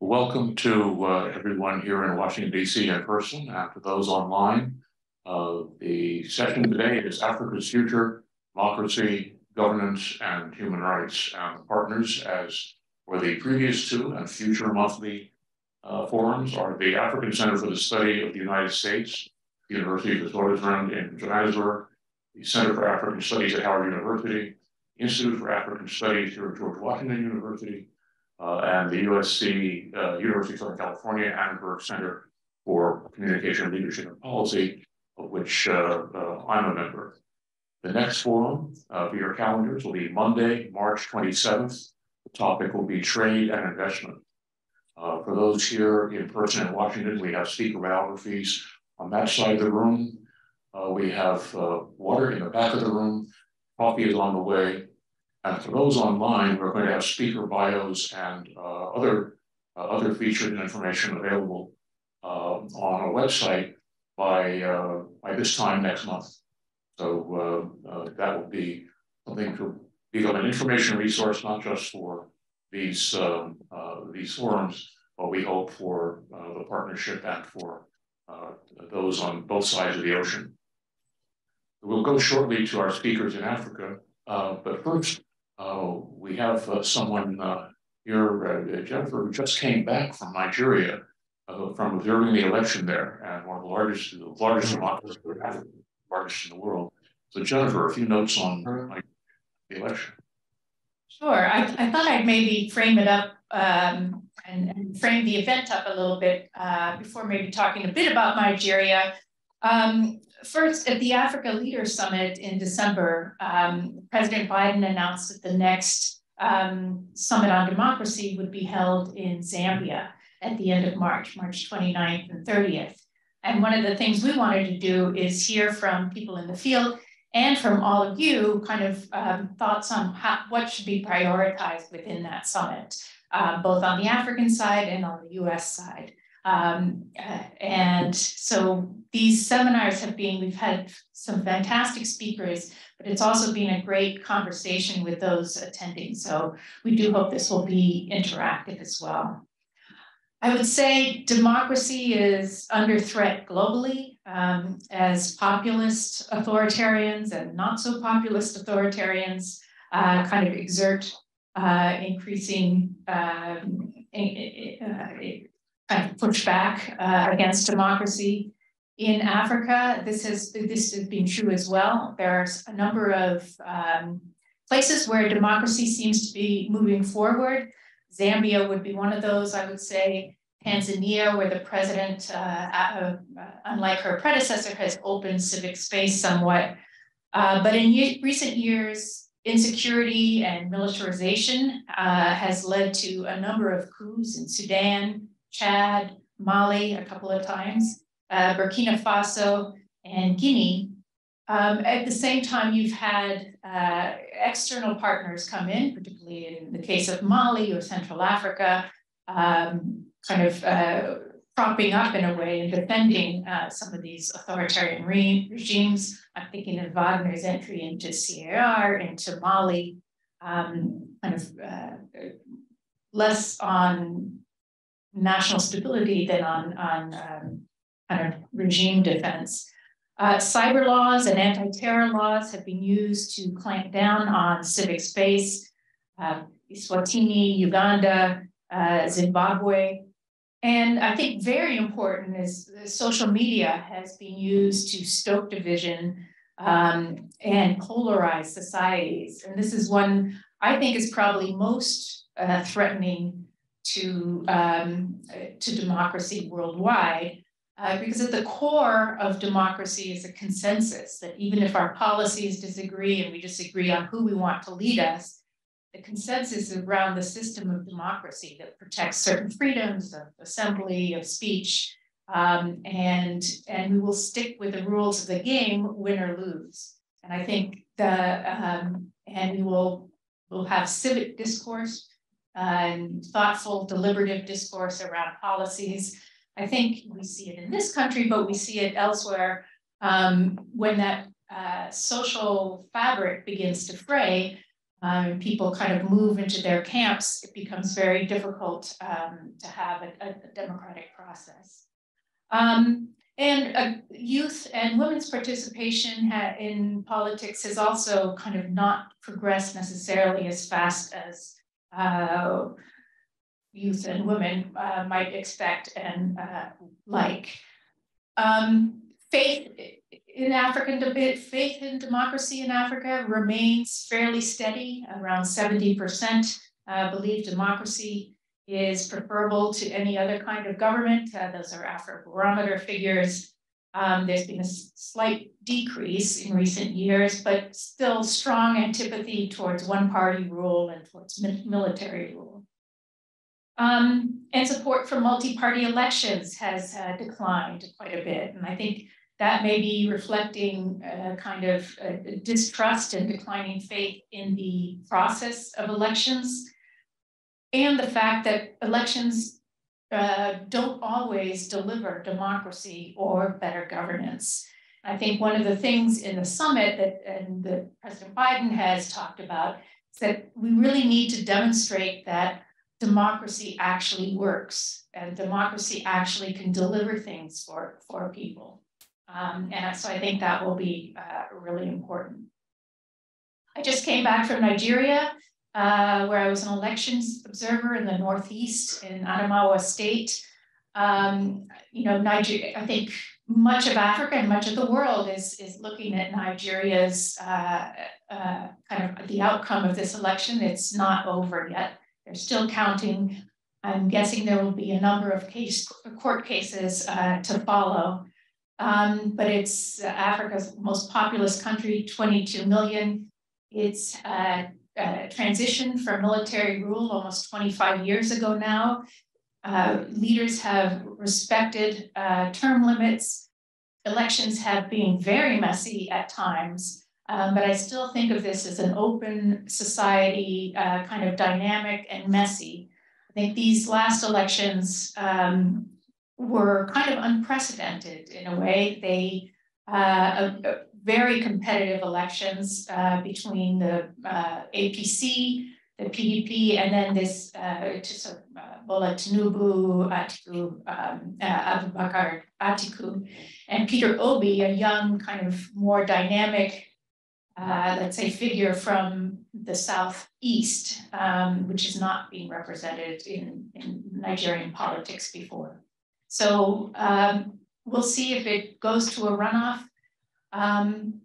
Welcome to uh, everyone here in Washington, D.C. in person and to those online. Uh, the session today is Africa's Future, Democracy, Governance, and Human Rights. And partners, as for the previous two and future monthly uh, forums, are the African Center for the Study of the United States, the University of Witwatersrand in Johannesburg, the Center for African Studies at Howard University, Institute for African Studies here at George Washington University, uh, and the USC, uh, University of Southern California Annenberg Center for Communication, Leadership, and Policy, of which uh, uh I'm a member. The next forum uh, via your calendars will be Monday, March 27th. The topic will be trade and investment. For those here in person in Washington, we have speaker biographies on that side of the room. we have water in the back of the room. Coffee is on the way. And for those online, we're going to have speaker bios and uh, other, uh, other featured information available uh, on our website by, uh, by this time next month. So uh, uh, that will be something to become an information resource, not just for these, um, these forums, but we hope for the partnership and for those on both sides of the ocean. We'll go shortly to our speakers in Africa, but first, uh, we have uh, someone uh, here, uh, Jennifer, who just came back from Nigeria uh, from observing the election there, and one of the largest, the largest democracies, largest in the world. So, Jennifer, a few notes on the election. Sure. I, I thought I'd maybe frame it up um, and, and, frame the event up a little bit uh, before maybe talking a bit about Nigeria. Um, first, at the Africa Leaders Summit in December, um, President Biden announced that the next um, Summit on Democracy would be held in Zambia at the end of March, March 29th and 30th. And one of the things we wanted to do is hear from people in the field and from all of you kind of um, thoughts on how, what should be prioritized within that summit, uh, both on the African side and on the US side. Um, and so these seminars have been, we've had some fantastic speakers, but it's also been a great conversation with those attending. So we do hope this will be interactive as well. I would say democracy is under threat globally um, as populist authoritarians and not so populist authoritarians uh, kind of exert uh, increasing um, uh, kind of push back uh, against democracy. In Africa, this has this has been true as well. There's a number of um, places where democracy seems to be moving forward. Zambia would be one of those, I would say. Tanzania, where the president, uh, uh, unlike her predecessor, has opened civic space somewhat. Uh, but in recent years, insecurity and militarization uh, has led to a number of coups in Sudan, Chad, Mali a couple of times, uh, Burkina Faso, and Guinea. Um, at the same time, you've had uh, external partners come in, particularly in the case of Mali or Central Africa, um, kind of uh, propping up in a way and defending uh, some of these authoritarian re regimes. I'm thinking of Wagner's entry into CAR, into Mali, um, kind of uh, less on national stability than on, on um, kind of regime defense. Uh, cyber laws and anti-terror laws have been used to clamp down on civic space, uh, Eswatini, Uganda, uh, Zimbabwe. And I think very important is social media has been used to stoke division um, and polarize societies. And this is one I think is probably most uh, threatening to, um, to democracy worldwide. Uh, because at the core of democracy is a consensus that even if our policies disagree and we disagree on who we want to lead us, the consensus around the system of democracy that protects certain freedoms of assembly, of speech, um, and, and we will stick with the rules of the game, win or lose. And I think the, um, and we will, will have civic discourse and thoughtful, deliberative discourse around policies. I think we see it in this country, but we see it elsewhere um, when that uh, social fabric begins to fray. um, people kind of move into their camps, it becomes very difficult um, to have a, a, democratic process. Um, and uh, youth and women's participation in politics has also kind of not progressed necessarily as fast as uh, youth and women uh, might expect and uh, like. Um, faith in African debate, faith in democracy in Africa remains fairly steady. Around 70% uh, believe democracy is preferable to any other kind of government. Uh, those are Afrobarometer figures. Um, there's been a slight decrease in recent years, but still strong antipathy towards one party rule and towards military rule. Um, and support for multi-party elections has uh, declined quite a bit. And I think that may be reflecting a kind of a distrust and declining faith in the process of elections and the fact that elections uh, don't always deliver democracy or better governance. I think one of the things in the summit that, and that President Biden has talked about is that we really need to demonstrate that democracy actually works and democracy actually can deliver things for, for people. Um, and so I think that will be uh, really important. I just came back from Nigeria, uh, where I was an elections observer in the Northeast in Adamawa State. Um, you know, Nigeria, I think much of Africa and much of the world is, is looking at Nigeria's uh, uh kind of the outcome of this election. It's not over yet. They're still counting. I'm guessing there will be a number of case, court cases uh, to follow. Um, but it's Africa's most populous country, 22 million. It's uh, uh, transitioned from military rule almost 25 years ago now. Uh, leaders have respected uh, term limits. Elections have been very messy at times, um, but I still think of this as an open society, uh, kind of dynamic and messy. I think these last elections um, were kind of unprecedented in a way. They uh, a, a very competitive elections uh, between the uh, APC, the PDP, and then this uh, sort of, uh, Bola Tinubu, Atiku, um, uh, Abubakar Atiku, and Peter Obi, a young kind of more dynamic, uh, let's say, figure from the southeast, um, which is not being represented in, in Nigerian politics before. So um, we'll see if it goes to a runoff. Um,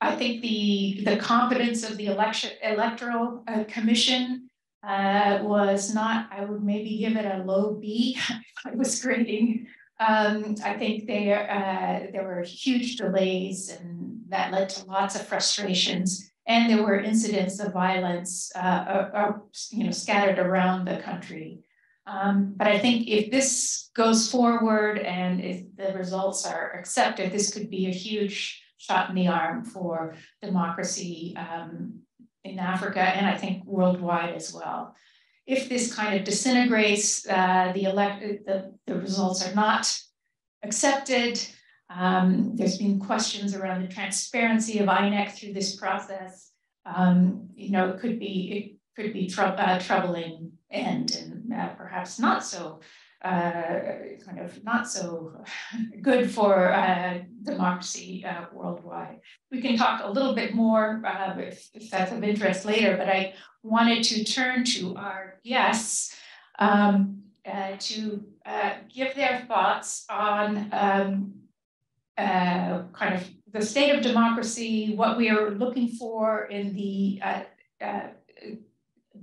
I think the, the competence of the election electoral uh, commission uh, was not, I would maybe give it a low B if I was grading. Um, I think there, uh, there were huge delays and that led to lots of frustrations. And there were incidents of violence, uh, uh, uh, you know, scattered around the country. Um, but I think if this goes forward and if the results are accepted, this could be a huge shot in the arm for democracy um, in Africa and I think worldwide as well. If this kind of disintegrates, uh, the, elect the, the results are not accepted. Um, there's been questions around the transparency of INEC through this process. Um, you know, it could be it could be uh, troubling end and uh, perhaps not so uh, kind of not so good for uh, democracy uh, worldwide. We can talk a little bit more uh, if, if, that's of interest later, but I wanted to turn to our guests um, uh, to uh, give their thoughts on um, kind of the state of democracy, what we are looking for in the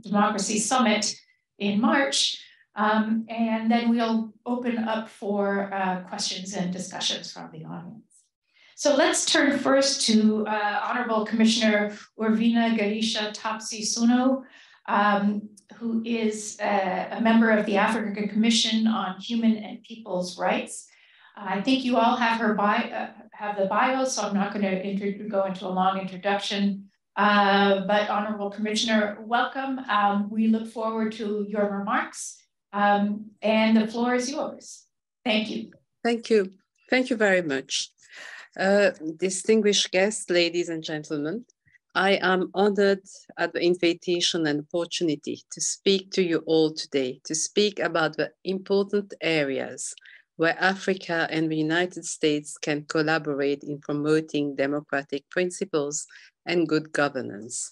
Democracy Summit in March. Um, and then we'll open up for uh, questions and discussions from the audience. So let's turn first to uh, Honorable Commissioner Urvina Garisha Tapsi Suno, um, who is uh, a member of the African Commission on Human and People's Rights. I think you all have her bio, uh, have the bio, so I'm not going to go into a long introduction. Uh, but Honorable Commissioner, welcome. Um, we look forward to your remarks um, and the floor is yours. Thank you. Thank you. Thank you very much. Uh, distinguished guests, ladies and gentlemen, I am honored at the invitation and opportunity to speak to you all today, to speak about the important areas where Africa and the United States can collaborate in promoting democratic principles and good governance.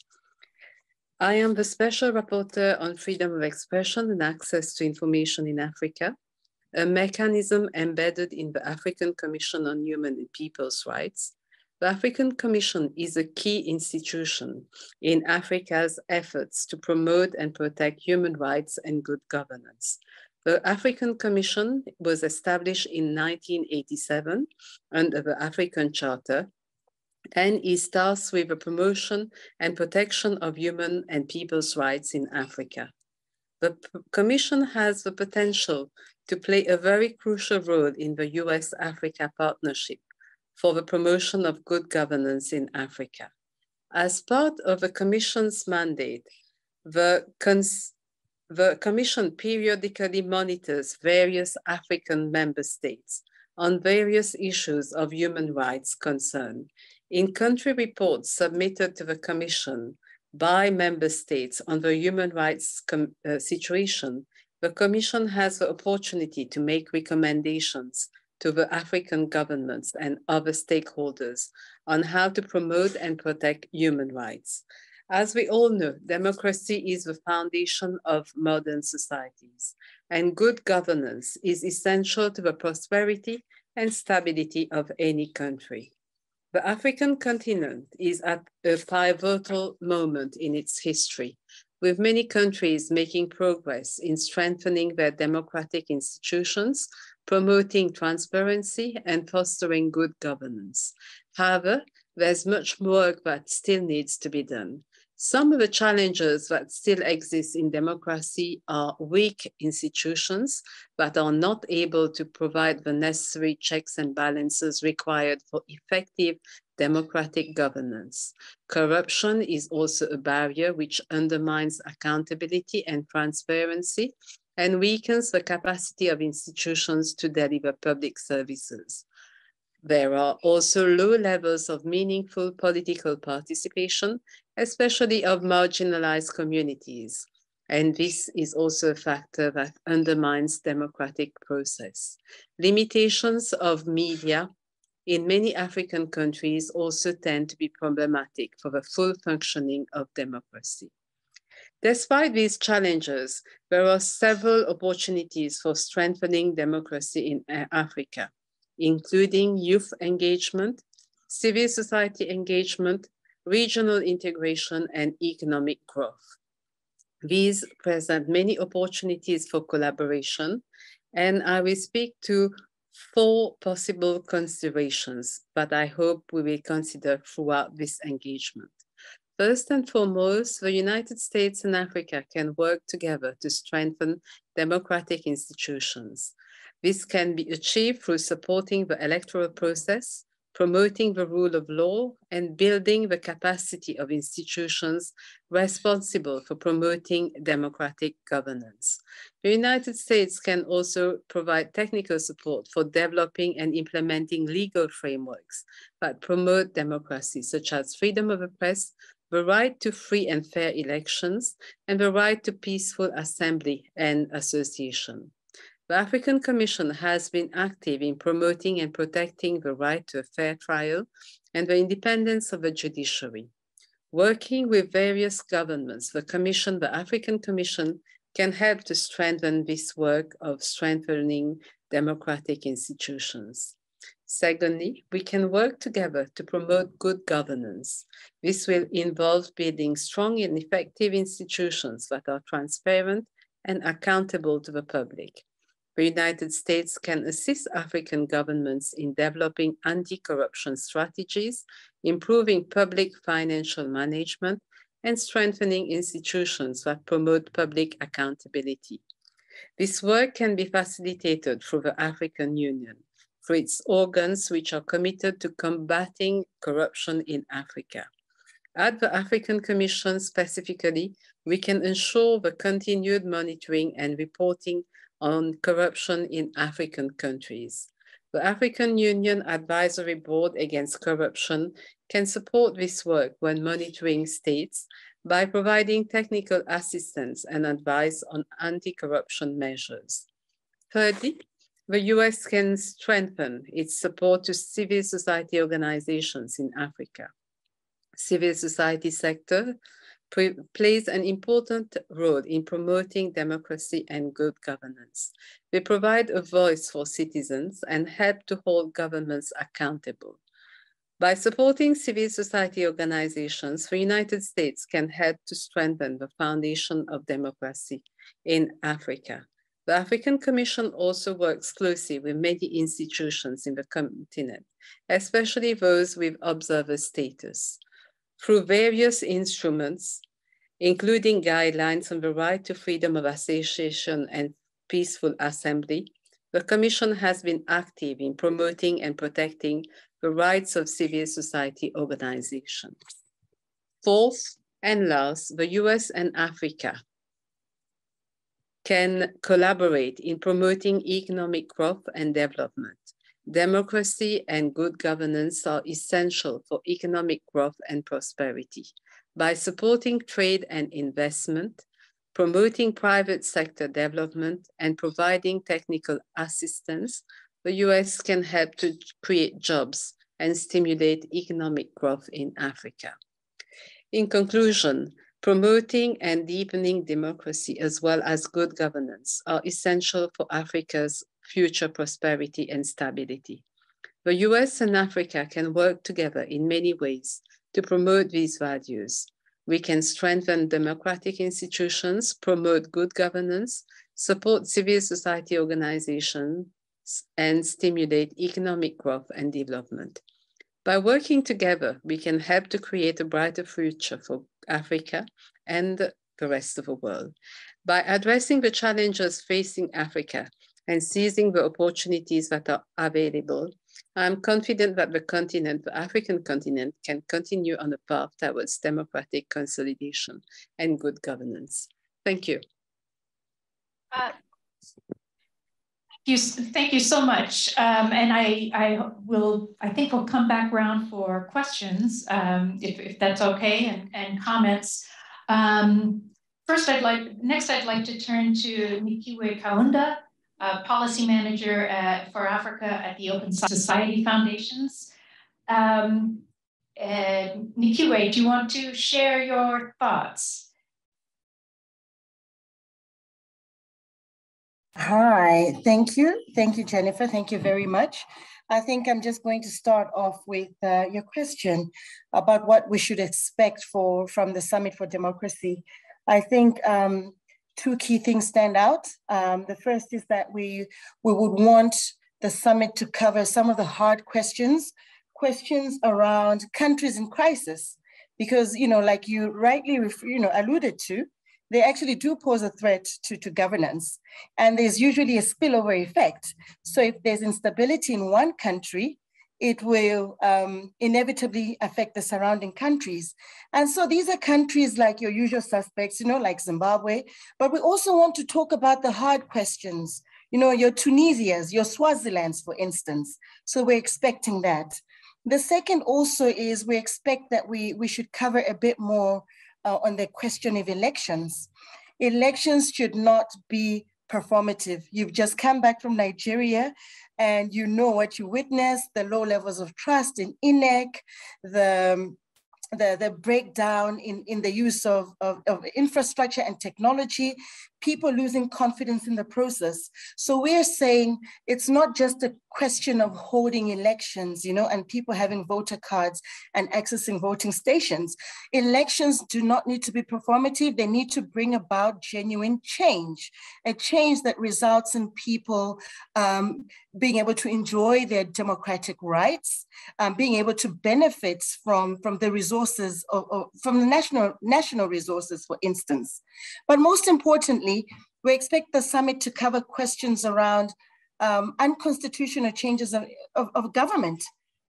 I am the Special Rapporteur on Freedom of Expression and Access to Information in Africa, a mechanism embedded in the African Commission on Human and People's Rights, the African Commission is a key institution in Africa's efforts to promote and protect human rights and good governance. The African Commission was established in 1987 under the African Charter and is tasked with the promotion and protection of human and people's rights in Africa. The Commission has the potential to play a very crucial role in the US-Africa partnership for the promotion of good governance in Africa. As part of the Commission's mandate, the, the Commission periodically monitors various African member states on various issues of human rights concern. In country reports submitted to the Commission by member states on the human rights uh, situation, the Commission has the opportunity to make recommendations to the African governments and other stakeholders on how to promote and protect human rights. As we all know, democracy is the foundation of modern societies, and good governance is essential to the prosperity and stability of any country. The African continent is at a pivotal moment in its history, with many countries making progress in strengthening their democratic institutions promoting transparency and fostering good governance. However, there's much work that still needs to be done. Some of the challenges that still exist in democracy are weak institutions that are not able to provide the necessary checks and balances required for effective democratic governance. Corruption is also a barrier which undermines accountability and transparency and weakens the capacity of institutions to deliver public services. There are also low levels of meaningful political participation, especially of marginalized communities. And this is also a factor that undermines democratic process. Limitations of media in many African countries also tend to be problematic for the full functioning of democracy. Despite these challenges, there are several opportunities for strengthening democracy in uh, Africa, including youth engagement, civil society engagement, regional integration, and economic growth. These present many opportunities for collaboration, and I will speak to four possible considerations that I hope we will consider throughout this engagement. First and foremost, the United States and Africa can work together to strengthen democratic institutions. This can be achieved through supporting the electoral process, promoting the rule of law, and building the capacity of institutions responsible for promoting democratic governance. The United States can also provide technical support for developing and implementing legal frameworks that promote democracy, such as freedom of the press, the right to free and fair elections, and the right to peaceful assembly and association. The African Commission has been active in promoting and protecting the right to a fair trial and the independence of the judiciary. Working with various governments, the Commission, the African Commission, can help to strengthen this work of strengthening democratic institutions. Secondly, we can work together to promote good governance. This will involve building strong and effective institutions that are transparent and accountable to the public. The United States can assist African governments in developing anti-corruption strategies, improving public financial management, and strengthening institutions that promote public accountability. This work can be facilitated through the African Union through its organs which are committed to combating corruption in Africa. At the African Commission specifically, we can ensure the continued monitoring and reporting on corruption in African countries. The African Union Advisory Board Against Corruption can support this work when monitoring states by providing technical assistance and advice on anti-corruption measures. Thirdly, the US can strengthen its support to civil society organizations in Africa. Civil society sector plays an important role in promoting democracy and good governance. They provide a voice for citizens and help to hold governments accountable. By supporting civil society organizations, the United States can help to strengthen the foundation of democracy in Africa. The African Commission also works closely with many institutions in the continent, especially those with observer status. Through various instruments, including guidelines on the right to freedom of association and peaceful assembly, the Commission has been active in promoting and protecting the rights of civil society organizations. Fourth and last, the US and Africa can collaborate in promoting economic growth and development. Democracy and good governance are essential for economic growth and prosperity. By supporting trade and investment, promoting private sector development, and providing technical assistance, the US can help to create jobs and stimulate economic growth in Africa. In conclusion, promoting and deepening democracy as well as good governance are essential for Africa's future prosperity and stability. The US and Africa can work together in many ways to promote these values. We can strengthen democratic institutions, promote good governance, support civil society organizations, and stimulate economic growth and development. By working together, we can help to create a brighter future for Africa and the rest of the world. By addressing the challenges facing Africa and seizing the opportunities that are available, I'm confident that the continent, the African continent, can continue on a path towards democratic consolidation and good governance. Thank you. Uh, you, thank you so much. Um, and I, I will, I think we'll come back around for questions, um, if, if that's okay, and, and comments. Um, first, I'd like, next I'd like to turn to Nikiwe Kaunda, Policy Manager at, for Africa at the Open Society Foundations. Um, Nikiwe, do you want to share your thoughts? Hi, thank you. Thank you, Jennifer. Thank you very much. I think I'm just going to start off with uh, your question about what we should expect for from the Summit for Democracy. I think um, two key things stand out. Um, the first is that we, we would want the summit to cover some of the hard questions, questions around countries in crisis, because, you know, like you rightly, you know, alluded to, they actually do pose a threat to, to governance. And there's usually a spillover effect. So if there's instability in one country, it will um, inevitably affect the surrounding countries. And so these are countries like your usual suspects, you know, like Zimbabwe, but we also want to talk about the hard questions, you know, your Tunisias, your Swazilands, for instance. So we're expecting that. The second also is we expect that we, we should cover a bit more uh, on the question of elections. Elections should not be performative. You've just come back from Nigeria and you know what you witnessed, the low levels of trust in INEC, the um, the, the breakdown in, in the use of, of, of, infrastructure and technology, people losing confidence in the process. So we're saying it's not just a question of holding elections, you know, and people having voter cards and accessing voting stations. Elections do not need to be performative. They need to bring about genuine change, a change that results in people um, being able to enjoy their democratic rights, um, being able to benefit from, from the resources, of, of, from the national, national resources, for instance. But most importantly, we expect the summit to cover questions around um, unconstitutional changes of, of, of, government.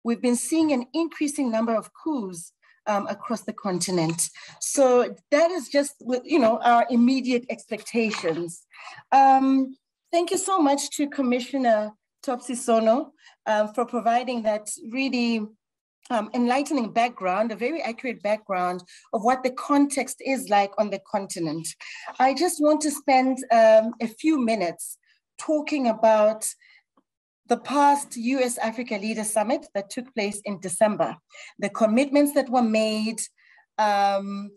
We've been seeing an increasing number of coups um, across the continent. So that is just, you know, our immediate expectations. Um, thank you so much to Commissioner Topsy-Sonoo um, for providing that really um, enlightening background, a very accurate background of what the context is like on the continent. I just want to spend um, a few minutes talking about the past US Africa Leader Summit that took place in December, the commitments that were made, um,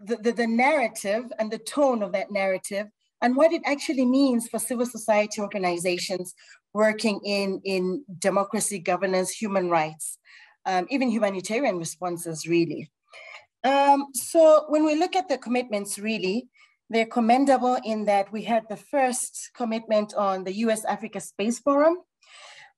the, the, the narrative and the tone of that narrative, and what it actually means for civil society organizations working in, in democracy, governance, human rights, um, even humanitarian responses, really. Um, so when we look at the commitments, really, they're commendable in that we had the first commitment on the US Africa Space Forum.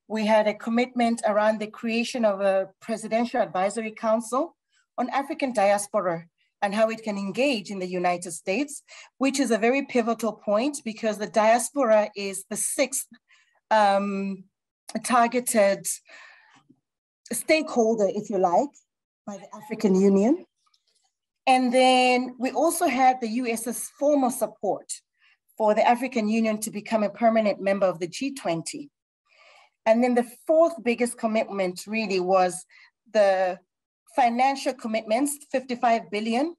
We had a commitment around the creation of a Presidential Advisory Council on African diaspora and how it can engage in the United States, which is a very pivotal point because the diaspora is the sixth um, targeted stakeholder, if you like, by the African Union. And then we also had the US's formal support for the African Union to become a permanent member of the G20. And then the fourth biggest commitment really was the financial commitments, 55 billion,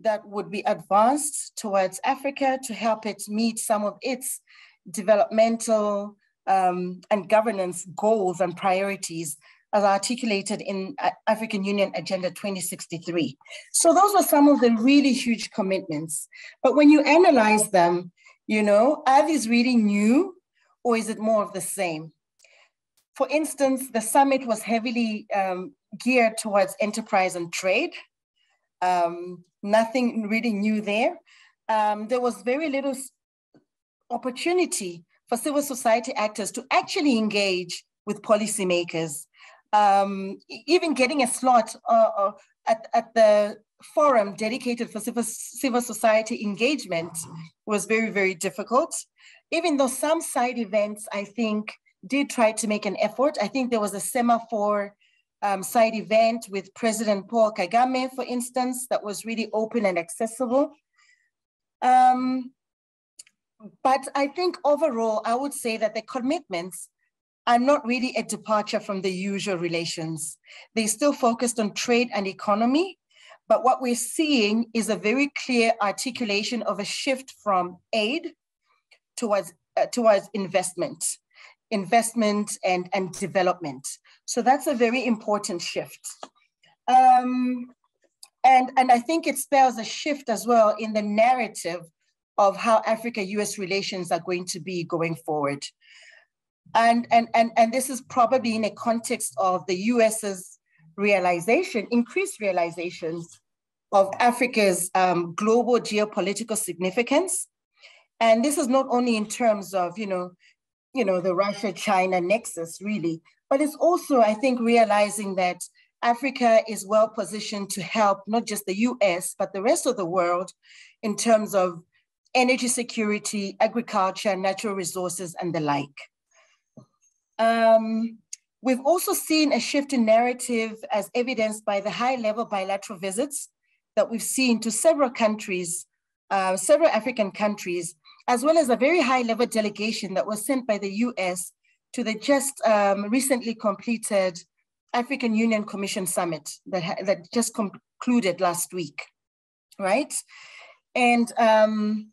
that would be advanced towards Africa to help it meet some of its developmental um, and governance goals and priorities as articulated in African Union Agenda 2063. So those were some of the really huge commitments. But when you analyze them, you know, are these really new or is it more of the same? For instance, the summit was heavily um, geared towards enterprise and trade. Um, nothing really new there. Um, there was very little opportunity for civil society actors to actually engage with policymakers. Um, even getting a slot uh, uh, at, at the forum dedicated for civil, civil society engagement was very, very difficult. Even though some side events, I think, did try to make an effort. I think there was a Semafor um, side event with President Paul Kagame, for instance, that was really open and accessible. Um, but I think overall, I would say that the commitments are not really a departure from the usual relations. They still focused on trade and economy, but what we're seeing is a very clear articulation of a shift from aid towards, uh, towards investment, investment and, and development. So that's a very important shift. Um, and, and I think it spells a shift as well in the narrative of how Africa-US relations are going to be going forward. And, and, and, and this is probably in a context of the US's realization, increased realization of Africa's um, global geopolitical significance. And this is not only in terms of, you know, you know, the Russia-China nexus really, but it's also, I think, realizing that Africa is well positioned to help not just the US, but the rest of the world in terms of energy security, agriculture, natural resources, and the like. Um, we've also seen a shift in narrative as evidenced by the high level bilateral visits that we've seen to several countries, uh, several African countries, as well as a very high level delegation that was sent by the US to the just um, recently completed African Union Commission Summit that, that just concluded last week, right? And um,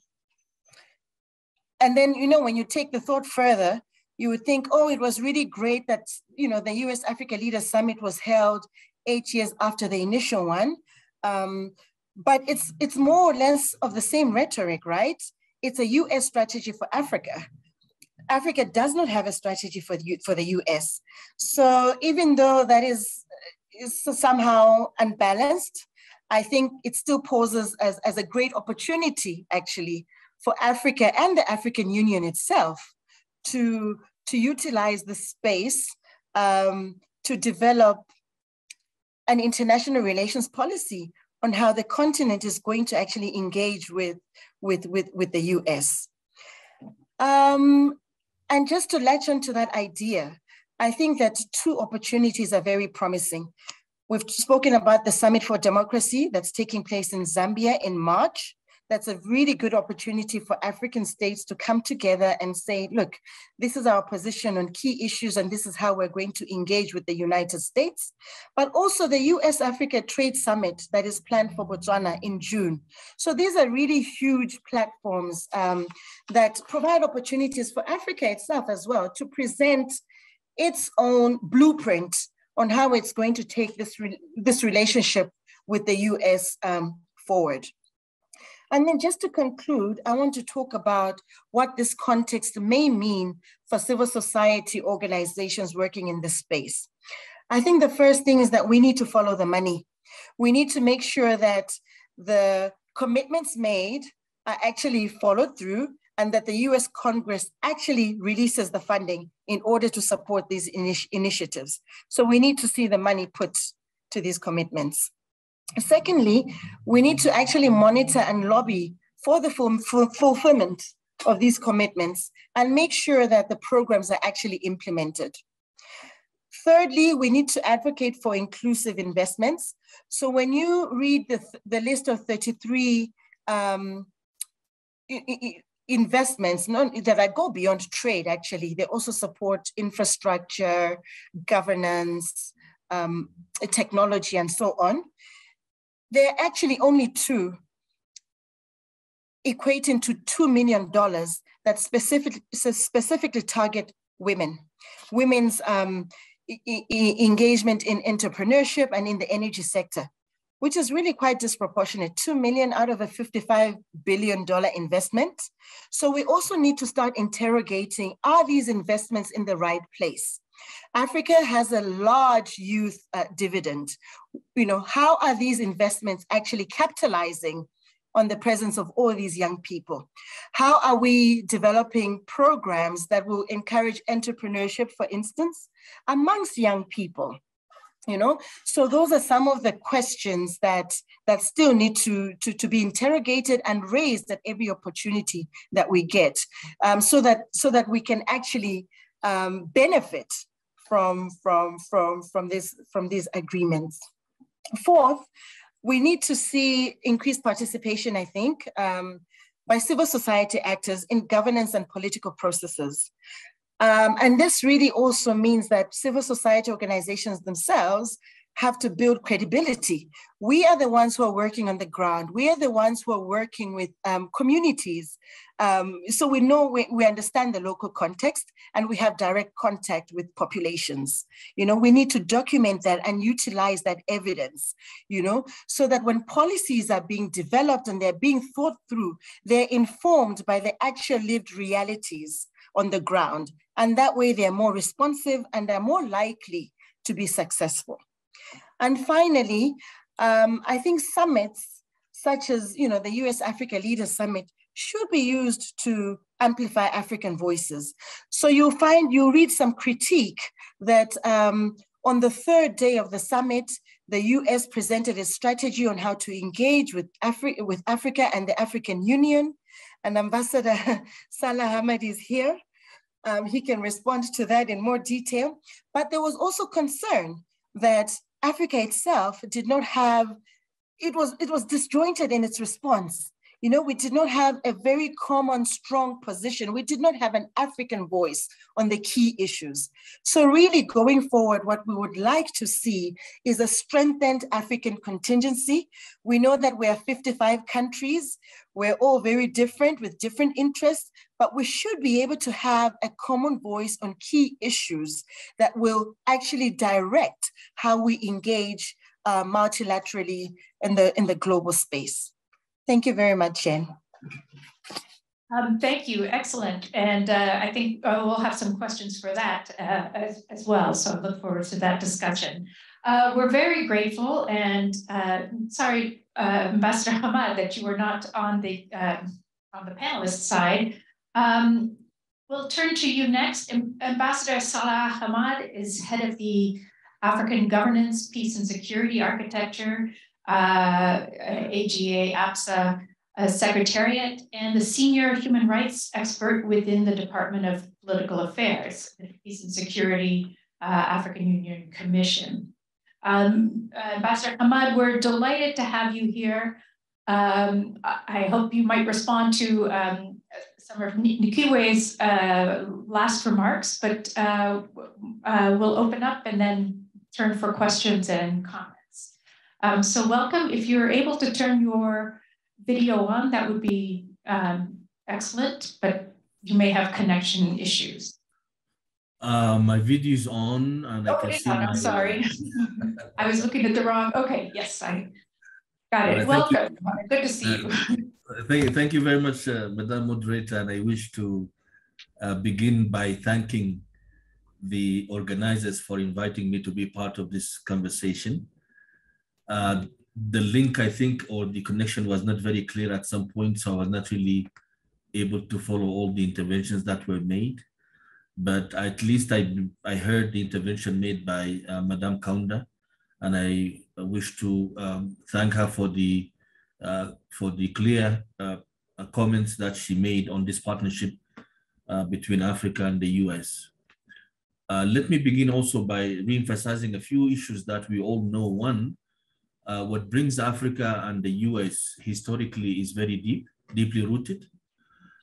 and then, you know, when you take the thought further, you would think, oh, it was really great that, you know, the US Africa Leaders Summit was held eight years after the initial one. Um, but it's, it's more or less of the same rhetoric, right? It's a US strategy for Africa. Africa does not have a strategy for the, for the US. So even though that is, is somehow unbalanced, I think it still poses as, as a great opportunity, actually, for Africa and the African Union itself to, to utilize the space um, to develop an international relations policy on how the continent is going to actually engage with, with, with, with the US. Um, and just to latch onto that idea, I think that two opportunities are very promising. We've spoken about the Summit for Democracy that's taking place in Zambia in March that's a really good opportunity for African states to come together and say, look, this is our position on key issues and this is how we're going to engage with the United States. But also the US Africa Trade Summit that is planned for Botswana in June. So these are really huge platforms um, that provide opportunities for Africa itself as well to present its own blueprint on how it's going to take this, re this relationship with the US um, forward. And then just to conclude, I want to talk about what this context may mean for civil society organizations working in this space. I think the first thing is that we need to follow the money. We need to make sure that the commitments made are actually followed through and that the US Congress actually releases the funding in order to support these initi initiatives. So we need to see the money put to these commitments. Secondly, we need to actually monitor and lobby for the fulfillment of these commitments and make sure that the programs are actually implemented. Thirdly, we need to advocate for inclusive investments. So when you read the, the list of 33 um, investments that go beyond trade, actually, they also support infrastructure, governance, um, technology, and so on. There are actually only two equating to $2 million that specific, specifically target women, women's um, engagement in entrepreneurship and in the energy sector, which is really quite disproportionate, 2 million out of a $55 billion investment. So we also need to start interrogating, are these investments in the right place? Africa has a large youth uh, dividend. You know, how are these investments actually capitalizing on the presence of all these young people? How are we developing programs that will encourage entrepreneurship, for instance, amongst young people? You know, so those are some of the questions that that still need to, to, to be interrogated and raised at every opportunity that we get, um, so that so that we can actually um, benefit from, from, from, from, this, from these agreements. Fourth, we need to see increased participation, I think, um, by civil society actors in governance and political processes. Um, and this really also means that civil society organizations themselves have to build credibility. We are the ones who are working on the ground. We are the ones who are working with um, communities. Um, so we know, we, we understand the local context and we have direct contact with populations. You know, we need to document that and utilize that evidence, you know, so that when policies are being developed and they're being thought through, they're informed by the actual lived realities on the ground. And that way they're more responsive and they're more likely to be successful. And finally, um, I think summits such as you know the US Africa Leaders Summit should be used to amplify African voices. So you'll find, you'll read some critique that um, on the third day of the summit, the US presented a strategy on how to engage with, Afri with Africa and the African Union. And Ambassador Salah Hammad is here. Um, he can respond to that in more detail. But there was also concern that Africa itself did not have, it was, it was disjointed in its response. You know, we did not have a very common, strong position. We did not have an African voice on the key issues. So really going forward, what we would like to see is a strengthened African contingency. We know that we are 55 countries. We're all very different with different interests, but we should be able to have a common voice on key issues that will actually direct how we engage uh, multilaterally in the, in the global space. Thank you very much, Jen. Um, thank you, excellent. And uh, I think uh, we'll have some questions for that uh, as, as, well. So I look forward to that discussion. Uh, we're very grateful and uh, sorry, uh, Ambassador Hammad, that you were not on the um, on the panelist side. Um, we'll turn to you next. Ambassador Salah Hammad is head of the African Governance, Peace and Security Architecture uh, AGA, APSA Secretariat, and the senior human rights expert within the Department of Political Affairs, Peace and Security uh, African Union Commission. Um, Ambassador Hammad, we're delighted to have you here. Um, I hope you might respond to um, some of Nikiwe's uh, last remarks, but uh, uh, we'll open up and then turn for questions and comments. Um, so welcome. If you're able to turn your video on, that would be um, excellent, but you may have connection issues. Uh, my video is on and oh, I can see. On, I'm sorry. I was looking at the wrong, okay, yes, I got it. Welcome, good to see you. Uh, thank, thank you very much, uh, Madam Moderator, and I wish to uh, begin by thanking the organizers for inviting me to be part of this conversation. Uh, the link, I think, or the connection was not very clear at some point, so I was not really able to follow all the interventions that were made. But at least I, I heard the intervention made by uh, Madame Kaunda, and I wish to um, thank her for the uh, for the clear uh, comments that she made on this partnership uh, between Africa and the US. Uh, let me begin also by re-emphasizing a few issues that we all know. One, uh, what brings Africa and the US historically is very deep, deeply rooted,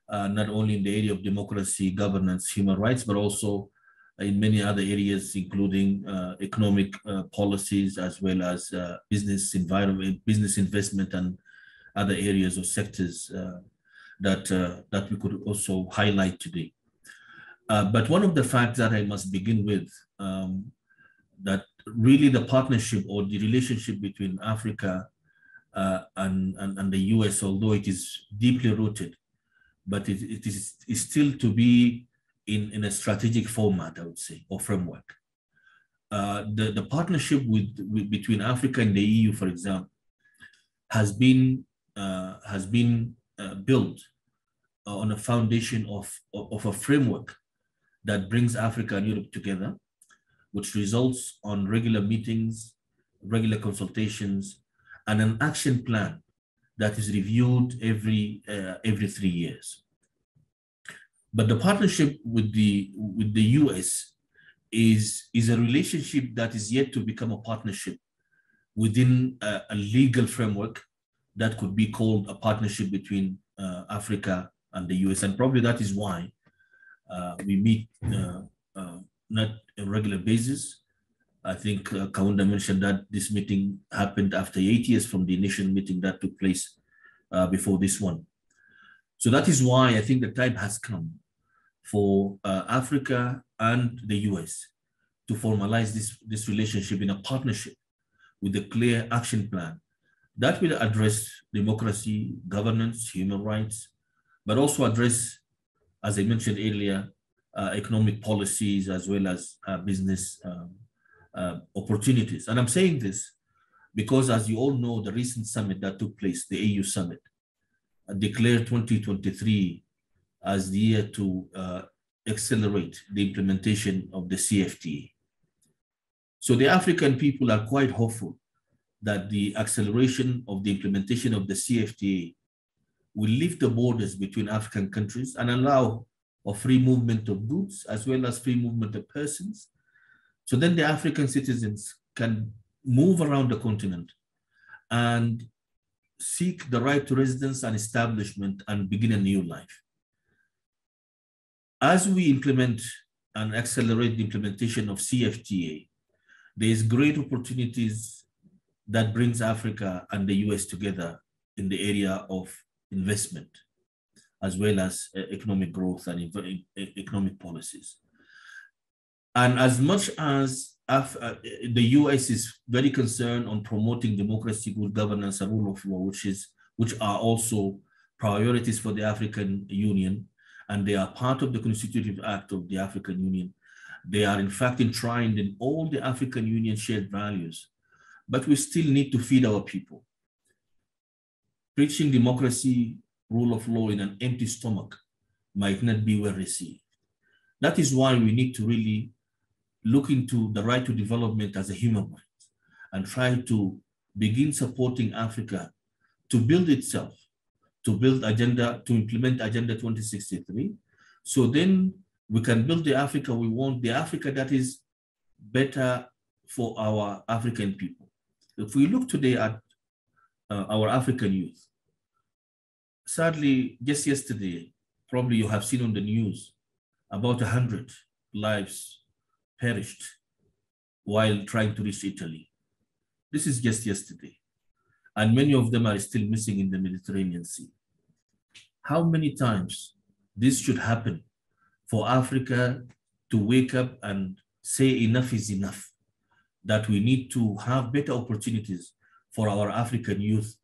uh, not only in the area of democracy, governance, human rights, but also in many other areas, including uh, economic uh, policies, as well as uh, business environment, business investment, and other areas or sectors uh, that, that we could also highlight today. but one of the facts that I must begin with um, that really the partnership or the relationship between Africa uh, and, and, and, the US, although it is deeply rooted, but it, it is, is still to be in, in a strategic format, I would say, or framework. Uh, the, the partnership with, with, between Africa and the EU, for example, has been, uh, has been uh, built on a foundation of, of, of a framework that brings Africa and Europe together which results on regular meetings, regular consultations, and an action plan that is reviewed every, uh, every three years. But the partnership with the, with the US is, is a relationship that is yet to become a partnership within a, a legal framework that could be called a partnership between uh, Africa and the US. And probably that is why uh, we meet uh, uh not a regular basis. I think uh, Kaunda mentioned that this meeting happened after eight years from the initial meeting that took place uh, before this one. So that is why I think the time has come for uh, Africa and the US to formalize this, this relationship in a partnership with a clear action plan that will address democracy, governance, human rights, but also address, as I mentioned earlier, economic policies as well as uh, business um, uh, opportunities. And I'm saying this because as you all know, the recent summit that took place, the AU summit, declared 2023 as the year to uh, accelerate the implementation of the CFTA. So the African people are quite hopeful that the acceleration of the implementation of the CFTA will lift the borders between African countries and allow of free movement of goods as well as free movement of persons. So then the African citizens can move around the continent and seek the right to residence and establishment and begin a new life. As we implement and accelerate the implementation of CFTA, there is great opportunities that brings Africa and the US together in the area of investment as well as uh, economic growth and economic policies. And as much as uh, the US is very concerned on promoting democracy, good governance, and rule of law, which is which are also priorities for the African Union, and they are part of the Constitutive Act of the African Union. They are in fact enshrined in all the African Union shared values, but we still need to feed our people. Preaching democracy, rule of law in an empty stomach might not be well received. That is why we need to really look into the right to development as a human right and try to begin supporting Africa to build itself, to build agenda, to implement Agenda 2063. So then we can build the Africa we want, the Africa that is better for our African people. If we look today at uh, our African youth, sadly, just yesterday, probably you have seen on the news about 100 lives perished while trying to reach Italy. This is just yesterday. And many of them are still missing in the Mediterranean Sea. How many times this should happen for Africa to wake up and say enough is enough, that we need to have better opportunities for our African youth,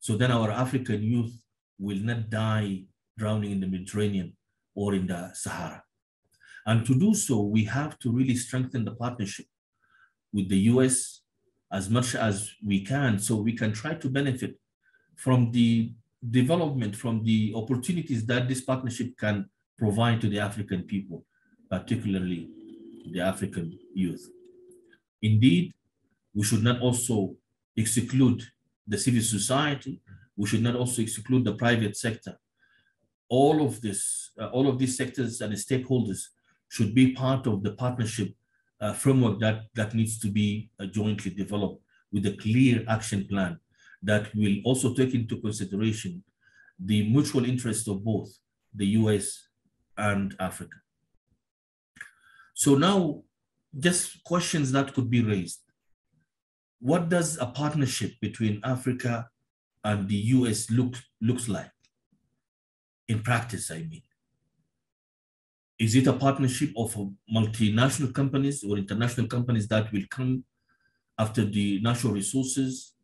so then our African youth will not die drowning in the Mediterranean or in the Sahara. And to do so, we have to really strengthen the partnership with the US as much as we can so we can try to benefit from the development, from the opportunities that this partnership can provide to the African people, particularly the African youth. Indeed, we should not also exclude the civil society. We should not also exclude the private sector. All of this, uh, all of these sectors and the stakeholders should be part of the partnership uh, framework that, that needs to be uh, jointly developed with a clear action plan that will also take into consideration the mutual interests of both the US and Africa. So now, just questions that could be raised. What does a partnership between Africa and the US look, looks like? In practice, I mean. Is it a partnership of multinational companies or international companies that will come after the natural resources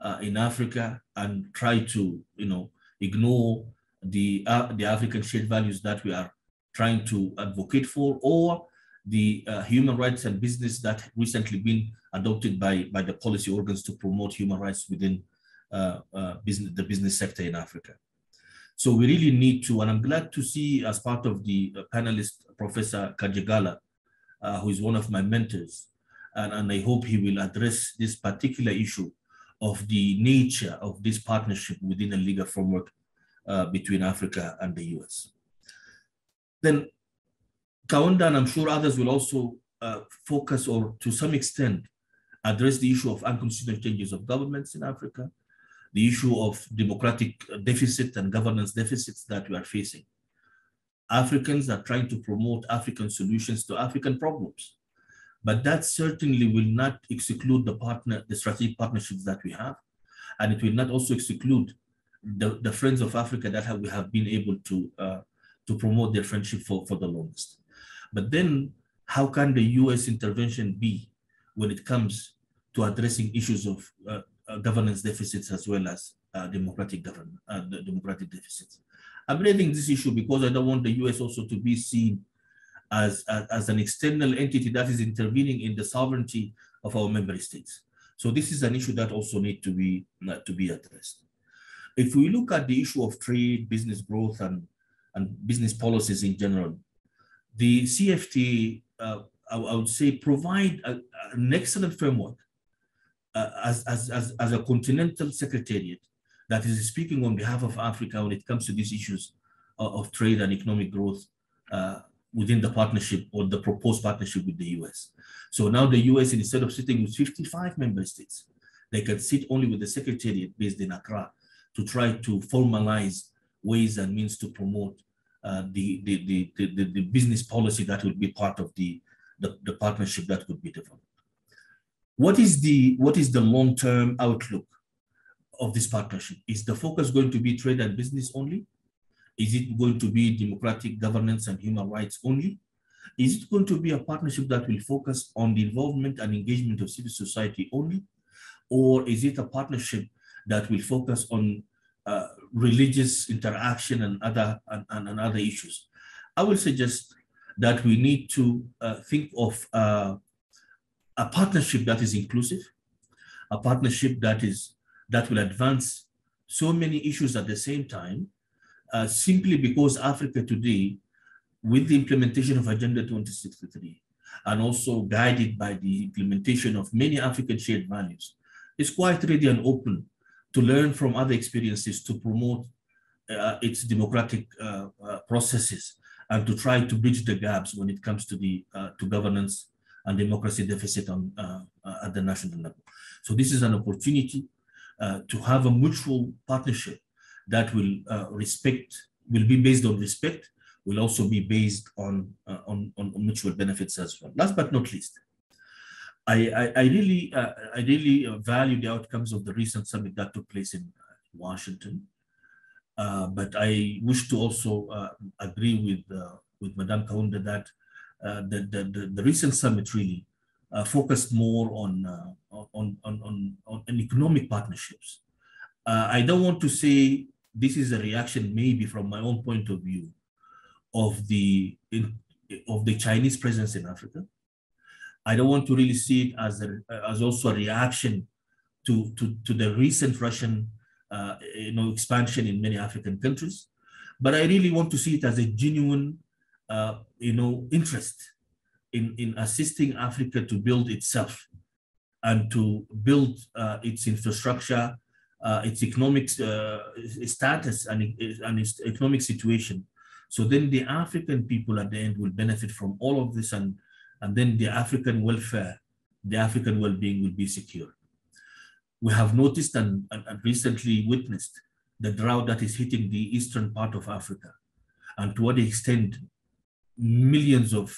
uh, in Africa and try to, you know, ignore the, uh, the African shared values that we are trying to advocate for, or the uh, human rights and business that recently been adopted by, by the policy organs to promote human rights within business, the business sector in Africa. So we really need to, and I'm glad to see as part of the uh, panelist, Professor Khadiagala, uh, who is one of my mentors, and, and I hope he will address this particular issue of the nature of this partnership within a legal framework uh, between Africa and the US. Then Kaunda, and I'm sure others will also uh, focus or to some extent address the issue of unconstitutional changes of governments in Africa, the issue of democratic deficit and governance deficits that we are facing. Africans are trying to promote African solutions to African problems, but that certainly will not exclude the partner, the strategic partnerships that we have, and it will not also exclude the, the friends of Africa that have, we have been able to uh, to promote their friendship for, for the longest. But then, how can the U.S. intervention be when it comes to addressing issues of uh, governance deficits as well as uh, democratic government, uh, democratic deficits. I'm raising this issue because I don't want the US also to be seen as, as, as, an external entity that is intervening in the sovereignty of our member states. So this is an issue that also need to be, uh, to be addressed. If we look at the issue of trade, business growth, and, and business policies in general, the CFT, uh, I, I, would say, provide a, an excellent framework uh, as, as, as, as a continental secretariat that is speaking on behalf of Africa when it comes to these issues of, of trade and economic growth uh, within the partnership or the proposed partnership with the US. So now the US, instead of sitting with 55 member states, they can sit only with the secretariat based in Accra to try to formalize ways and means to promote uh, the, the, the, the, the business policy that would be part of the, the, the partnership that would be developed. What is the what is the long-term outlook of this partnership? Is the focus going to be trade and business only? Is it going to be democratic governance and human rights only? Is it going to be a partnership that will focus on the involvement and engagement of civil society only? Or is it a partnership that will focus on uh, religious interaction and other, and, and, other issues? I will suggest that we need to uh, think of uh, a partnership that is inclusive, a partnership that is that will advance so many issues at the same time, uh, simply because Africa today, with the implementation of Agenda 2063, and also guided by the implementation of many African shared values, is quite ready and open to learn from other experiences to promote uh, its democratic uh, uh processes and to try to bridge the gaps when it comes to the uh, to governance and democracy deficit on, uh, uh, at the national level. So this is an opportunity uh, to have a mutual partnership that will respect, will be based on respect, will also be based on, on, on mutual benefits as well. Last but not least, I, I, really, uh, I really value the outcomes of the recent summit that took place in Washington. Uh, but I wish to also uh, agree with with Madame Kaunda that the, the, the, recent summit really focused more on, on, on, on, on, economic partnerships. I don't want to say this is a reaction maybe from my own point of view of the in, of the Chinese presence in Africa. I don't want to really see it as a, as also a reaction to, to, to the recent Russian uh, you know, expansion in many African countries. But I really want to see it as a genuine, uh, you know, interest in, in assisting Africa to build itself and to build uh, its infrastructure, uh, its economic uh, status and, and its economic situation. So then the African people at the end will benefit from all of this and, and then the African welfare, the African well-being will be secure we have noticed and, and, and, recently witnessed the drought that is hitting the eastern part of Africa, and to what extent millions of,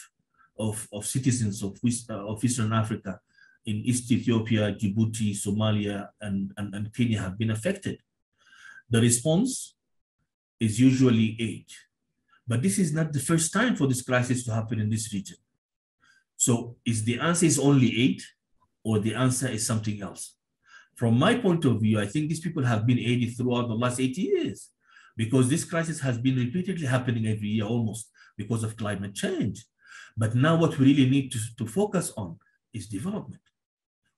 of, of citizens of, uh, of Eastern Africa in East Ethiopia, Djibouti, Somalia, and, and, and Kenya have been affected. The response is usually aid. But this is not the first time for this crisis to happen in this region. So is the answer is only aid or the answer is something else? From my point of view, I think these people have been aided throughout the last 80 years because this crisis has been repeatedly happening every year almost because of climate change. But now what we really need to, to focus on is development.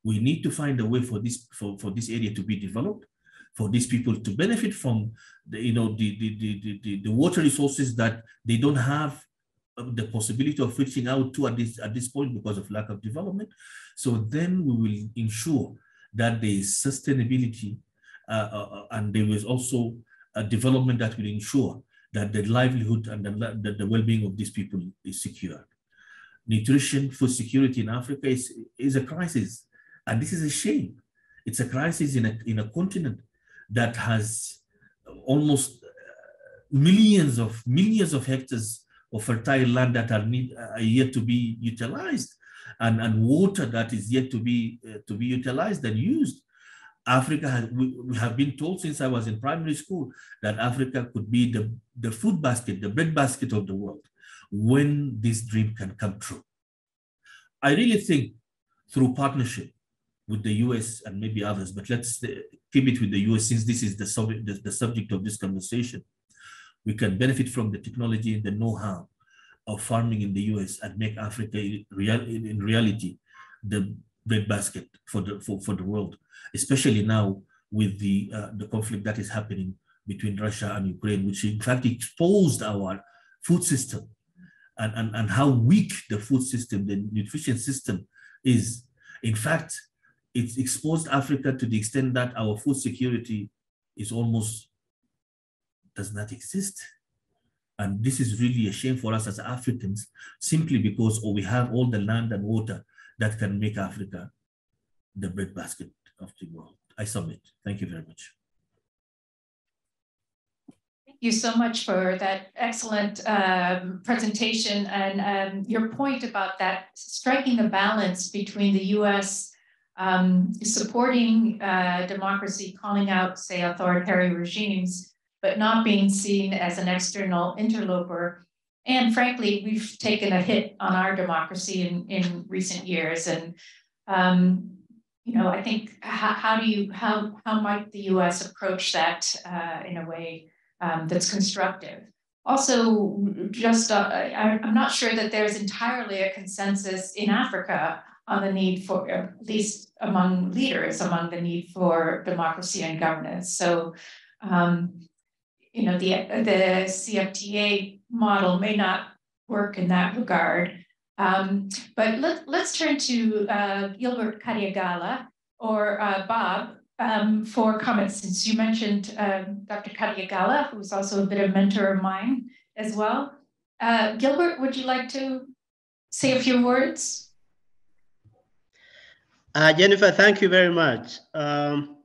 We need to find a way for this, for, for this area to be developed, for these people to benefit from the, you know, the, the, the, the, the water resources that they don't have uh, the possibility of reaching out to at this, at this point because of lack of development. So then we will ensure that there is sustainability uh, uh, uh, and there is also a development that will ensure that the livelihood and the, the, the well-being of these people is secured. Nutrition, food security in Africa is, is a crisis. And this is a shame. It's a crisis in a, in a continent that has almost millions of millions of hectares of fertile land that are, need, are yet to be utilized and, and water that is yet to be uh, to be utilized and used. Africa has we, we, have been told since I was in primary school that Africa could be the, the food basket, the bread basket of the world when this dream can come true. I really think through partnership with the US and maybe others, but let's uh, keep it with the US since this is the, subject, the, the subject of this conversation. We can benefit from the technology and the know-how of farming in the US and make Africa real, in reality the breadbasket for the for, for the world, especially now with the uh, the conflict that is happening between Russia and Ukraine, which in fact exposed our food system and, and, and how weak the food system, the nutrition system is. In fact, it's exposed Africa to the extent that our food security is almost does not exist. And this is really a shame for us as Africans, simply because we have all the land and water that can make Africa the breadbasket of the world. I submit. Thank you very much. Thank you so much for that excellent um, presentation and um, your point about that striking a balance between the U.S. Um, supporting uh, democracy, calling out, say, authoritarian regimes, but not being seen as an external interloper. And frankly, we've taken a hit on our democracy in, in recent years. And um, you know, I think how, how, do you how how might the U.S. approach that uh, in a way um, that's constructive? Also, just uh, I, I'm not sure that there's entirely a consensus in Africa on the need for, at least among leaders, among the need for democracy and governance. So, um, you know, the, the CFTA model may not work in that regard. Um, but let, let's turn to uh, Gilbert Khadiagala or uh, Bob um, for comments, since you mentioned um, Dr. Khadiagala, who's also a bit of mentor of mine as well. Uh, Gilbert, would you like to say a few words? Uh, Jennifer, thank you very much. Um,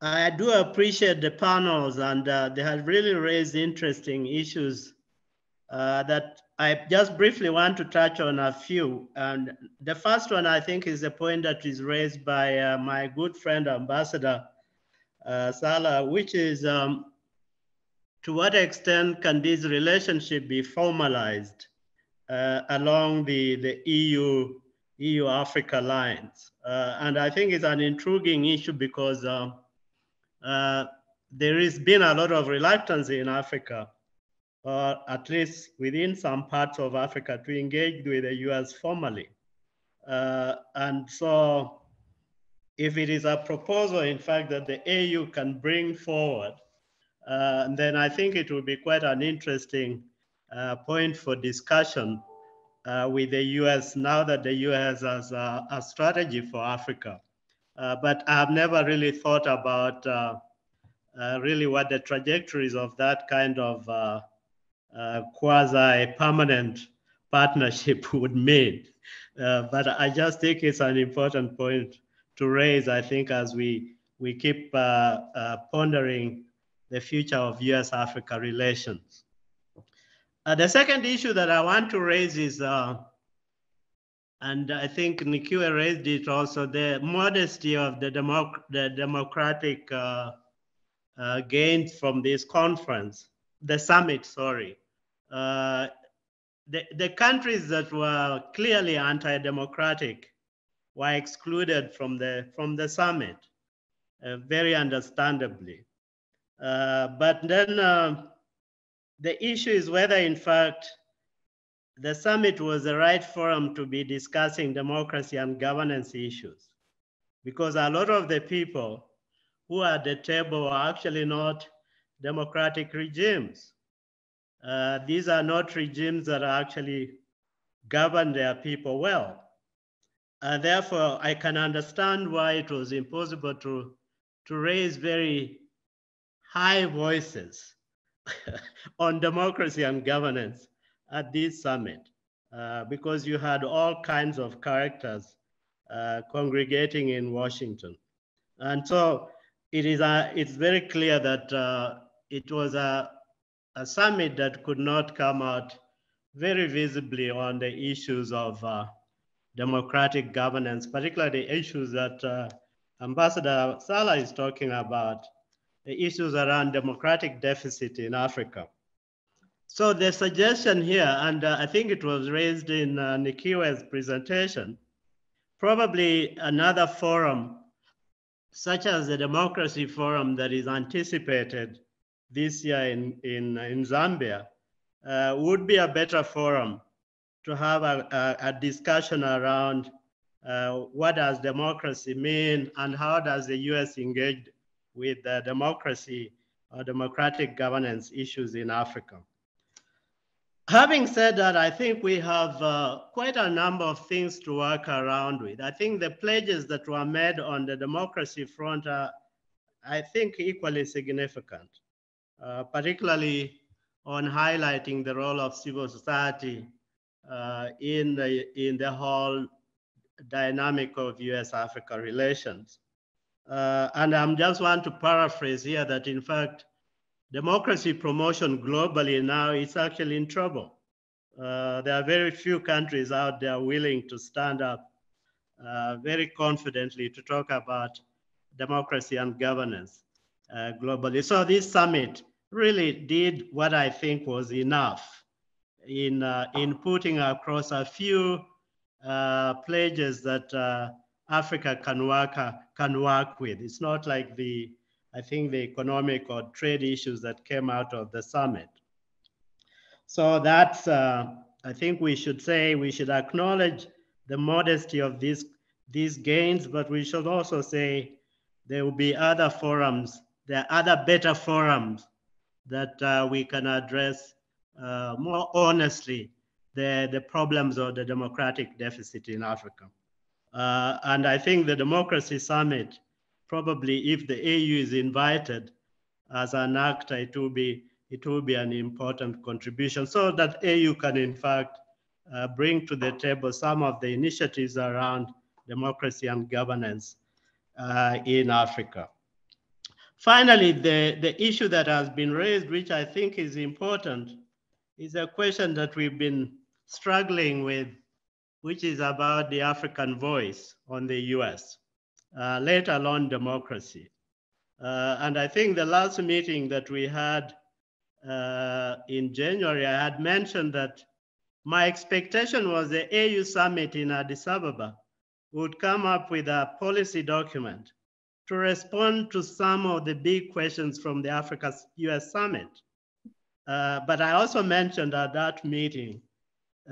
I do appreciate the panels and uh, they have really raised interesting issues uh, that I just briefly want to touch on a few. And the first one, I think, is a point that is raised by uh, my good friend, Ambassador uh, Salah, which is um, to what extent can this relationship be formalized uh, along the, the EU, EU Africa lines? Uh, and I think it's an intriguing issue because um, uh, there has been a lot of reluctance in Africa, or at least within some parts of Africa, to engage with the US formally. Uh, and so, if it is a proposal, in fact, that the AU can bring forward, uh, then I think it will be quite an interesting uh, point for discussion uh, with the US now that the US has a, a strategy for Africa. Uh, but I've never really thought about uh, really what the trajectories of that kind of uh, uh, quasi-permanent partnership would mean. but I just think it's an important point to raise, I think, as we, we keep pondering the future of US-Africa relations. Uh, the second issue that I want to raise is uh, and I think Nikiwe raised it also, the modesty of the, democ the democratic uh, uh, gains from this conference, the summit, sorry. Uh, the, the countries that were clearly anti-democratic were excluded from the, from the summit, uh, very understandably. Uh, but then uh, the issue is whether in fact the summit was the right forum to be discussing democracy and governance issues because a lot of the people who are at the table are actually not democratic regimes. Uh, these are not regimes that actually govern their people well. And therefore, I can understand why it was impossible to, to raise very high voices on democracy and governance at this summit uh, because you had all kinds of characters uh, congregating in Washington. And so it is a, it's very clear that uh, it was a, a summit that could not come out very visibly on the issues of uh, democratic governance, particularly the issues that uh, Ambassador Salah is talking about, the issues around democratic deficit in Africa. So the suggestion here, and uh, I think it was raised in uh, Nikiwe's presentation, probably another forum, such as the Democracy Forum that is anticipated this year in, in, in Zambia, uh, would be a better forum to have a, a, a discussion around uh, what does democracy mean and how does the US engage with the democracy or democratic governance issues in Africa. Having said that, I think we have uh, quite a number of things to work around with. I think the pledges that were made on the democracy front are, I think, equally significant, uh, particularly on highlighting the role of civil society uh, in, the, in the whole dynamic of US-Africa relations. Uh, and I'm just want to paraphrase here that in fact, democracy promotion globally now is actually in trouble. Uh, there are very few countries out there willing to stand up uh, very confidently to talk about democracy and governance uh, globally. So this summit really did what I think was enough in, uh, in putting across a few uh, pledges that uh, Africa can work, can work with. It's not like the I think, the economic or trade issues that came out of the summit. So that's, uh, I think we should say, we should acknowledge the modesty of these, these gains, but we should also say there will be other forums, there are other better forums that uh, we can address uh, more honestly the, the problems of the democratic deficit in Africa. Uh, and I think the Democracy Summit probably if the AU is invited as an actor, it will be it will be an important contribution so that AU can in fact uh, bring to the table some of the initiatives around democracy and governance uh, in Africa. Finally, the, the issue that has been raised, which I think is important, is a question that we've been struggling with, which is about the African voice on the US, uh, let alone democracy. Uh, and I think the last meeting that we had uh, in January, I had mentioned that my expectation was the AU summit in Addis Ababa would come up with a policy document to respond to some of the big questions from the Africa US summit. Uh, but I also mentioned at that meeting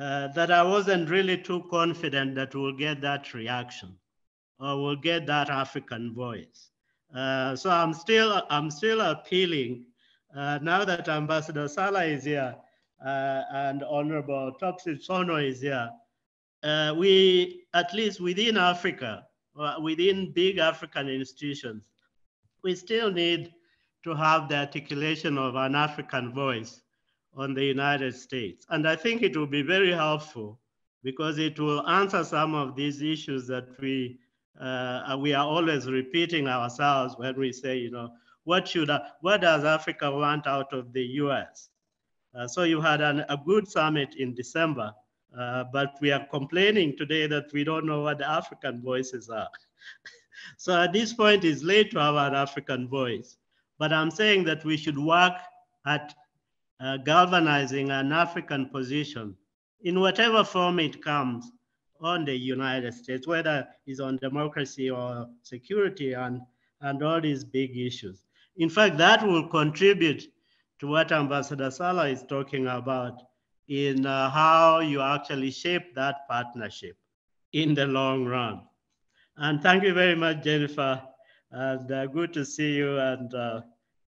uh, that I wasn't really too confident that we'll get that reaction or we'll get that African voice. Uh, so I'm still, I'm still appealing uh, now that Ambassador Salah is here uh, and Honorable Topsy-Sonoo is here, uh, we, at least within Africa, within big African institutions, we still need to have the articulation of an African voice on the United States. And I think it will be very helpful because it will answer some of these issues that we, uh, we are always repeating ourselves when we say, you know, what should, what does Africa want out of the US? Uh, so you had an, a good summit in December, uh, but we are complaining today that we don't know what the African voices are. so at this point, it's late to have an African voice. But I'm saying that we should work at uh, galvanizing an African position in whatever form it comes on the United States, whether it's on democracy or security and, and all these big issues. In fact, that will contribute to what Ambassador Salah is talking about in uh, how you actually shape that partnership in the long run. And thank you very much, Jennifer. And uh, good to see you and, uh,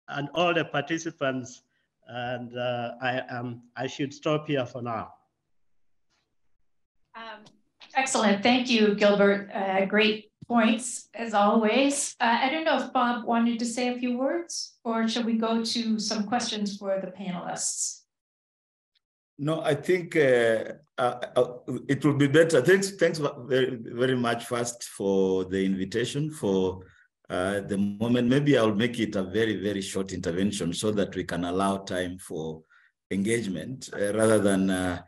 and all the participants and uh, I, um, I should stop here for now. Um, excellent. Thank you, Gilbert. Uh, great points as always. Uh, I don't know if Bob wanted to say a few words or shall we go to some questions for the panelists? No, I think uh, uh, uh it will be better. Thanks, thanks very, very much first for the invitation for uh, the moment, maybe I'll make it a very, very short intervention so that we can allow time for engagement uh, rather than uh,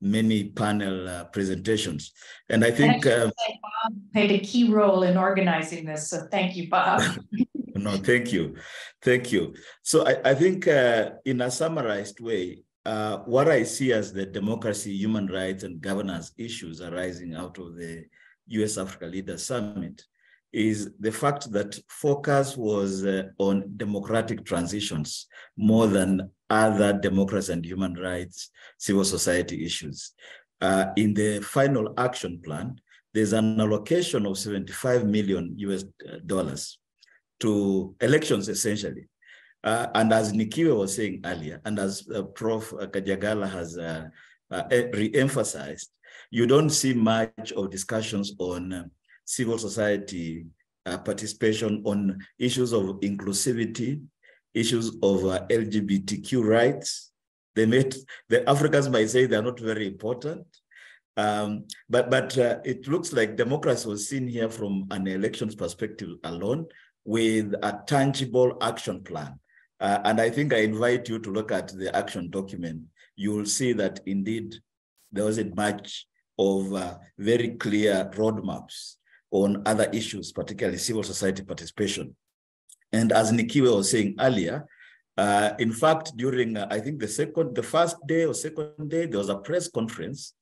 many panel uh, presentations. And I think um, Bob played a key role in organizing this. So thank you, Bob. no, thank you. Thank you. So I, I think uh, in a summarized way, uh, what I see as the democracy, human rights, and governance issues arising out of the US Africa Leaders Summit is the fact that focus was uh, on democratic transitions more than other democracy and human rights, civil society issues. Uh, in the final action plan, there's an allocation of 75 million US uh, dollars to elections essentially. Uh, and as Nikiwe was saying earlier, and as uh, Prof. Khadiagala has uh, re-emphasized, you don't see much of discussions on civil society uh, participation on issues of inclusivity, issues of uh, LGBTQ rights. They made, the Africans might say they're not very important, um, but, but uh, it looks like democracy was seen here from an elections perspective alone with a tangible action plan. Uh, and I think I invite you to look at the action document. You will see that indeed there was a much of uh, very clear roadmaps on other issues, particularly civil society participation. And as Nikiwe was saying earlier, uh, in fact, during, uh, I think the second, the first day or second day, there was a press conference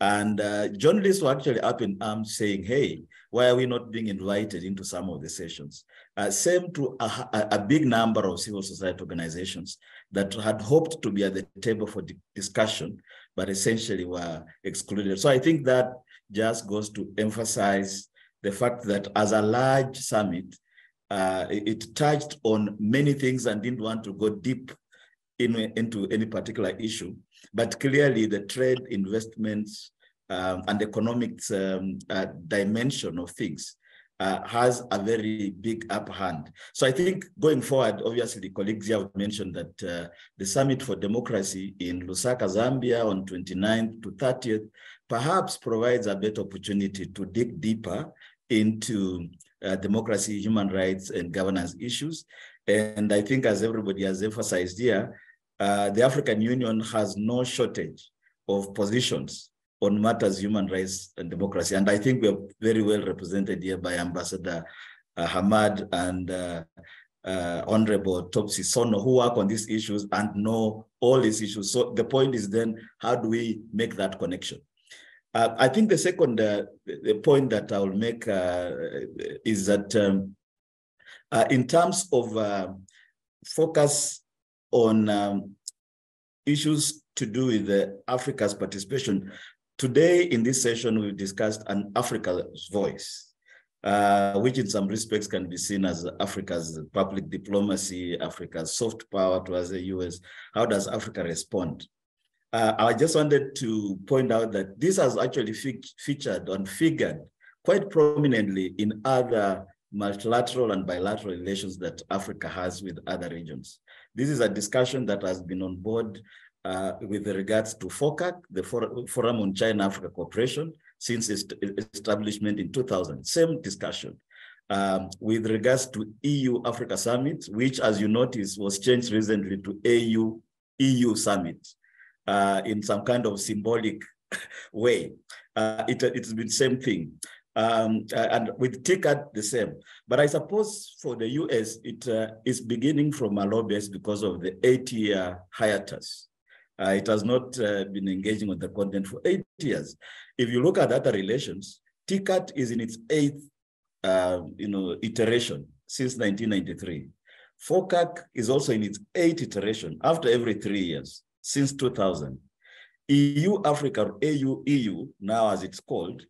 and uh, journalists were actually up in arms saying, hey, why are we not being invited into some of the sessions? Uh, same to a, a, big number of civil society organizations that had hoped to be at the table for discussion, but essentially were excluded. So I think that just goes to emphasize the fact that as a large summit, uh, it touched on many things and didn't want to go deep in, into any particular issue. But clearly the trade investments um, and economics um, uh, dimension of things uh, has a very big upper hand. So I think going forward, obviously the colleagues here have mentioned that uh, the Summit for Democracy in Lusaka, Zambia on 29th to 30th perhaps provides a better opportunity to dig deeper into uh, democracy, human rights, and governance issues. And I think as everybody has emphasized here, uh, the African Union has no shortage of positions on matters human rights and democracy. And I think we're very well represented here by Ambassador uh, Hammad and uh, uh, Honorable Topsy-Sonoo, who work on these issues and know all these issues. So the point is then, how do we make that connection? Uh, I think the second uh, the point that I will make is that um, in terms of focus on um, issues to do with Africa's participation, today in this session we've discussed an Africa's voice uh, which in some respects can be seen as Africa's public diplomacy, Africa's soft power towards the US. How does Africa respond? Uh, I just wanted to point out that this has actually fe featured and figured quite prominently in other multilateral and bilateral relations that Africa has with other regions. This is a discussion that has been on board uh, with regards to FOCAC, the Forum on China-Africa Cooperation, since its establishment in 2000. Same discussion. Um, with regards to EU Africa Summit, which as you notice was changed recently to AU EU Summit uh, in some kind of symbolic way. Uh, it, it's been same thing. Um, uh, and with TICAD, the same. But I suppose for the US, it uh, is beginning from a low base because of the eight-year hiatus. Uh, it has not uh, been engaging on the content for eight years. If you look at other relations, TICAD is in its eighth uh, you know, iteration since 1993. FOCAC is also in its eighth iteration after every three years since 2000. EU Africa, AU EU, now as it's called,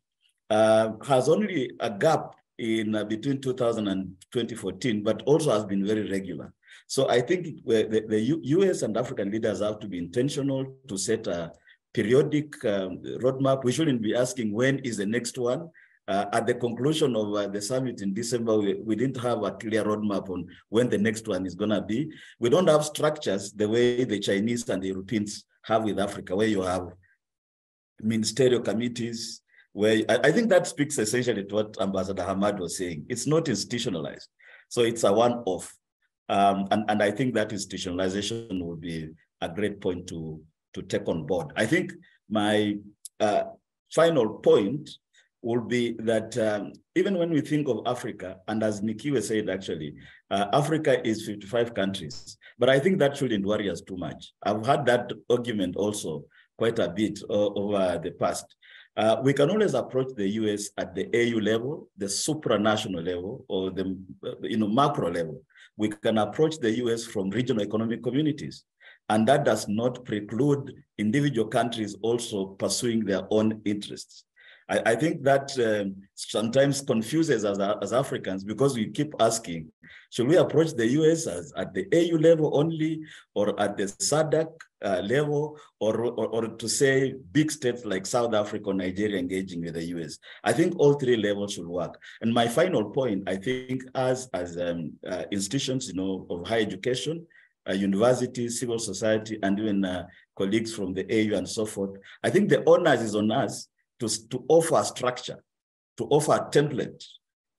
uh, has only a gap in uh, between 2000 and 2014, but also has been very regular. So I think the, the US and African leaders have to be intentional to set a periodic um, roadmap. We shouldn't be asking when is the next one. Uh, at the conclusion of uh, the summit in December, we, we didn't have a clear roadmap on when the next one is going to be. We don't have structures the way the Chinese and the Europeans have with Africa, where you have ministerial committees, where I, I think that speaks essentially to what Ambassador Hammad was saying. It's not institutionalized. So it's a one-off. Um, and, and I think that institutionalization would be a great point to, to take on board. I think my uh, final point will be that um, even when we think of Africa, and as Nikiwe said, actually, uh, Africa is 55 countries, but I think that shouldn't worry us too much. I've had that argument also quite a bit uh, over the past. Uh, we can always approach the US at the AU level, the supranational level, or the you know macro level we can approach the US from regional economic communities. And that does not preclude individual countries also pursuing their own interests. I, I think that um, sometimes confuses us as Africans because we keep asking, should we approach the US as at the AU level only or at the SADC uh, level or, or, or, to say big states like South Africa or Nigeria engaging with the US? I think all three levels should work. And my final point, I think as, as um, uh, institutions you know, of higher education, uh, universities, civil society, and even uh, colleagues from the AU and so forth, I think the onus is on us to, to offer a structure, to offer a template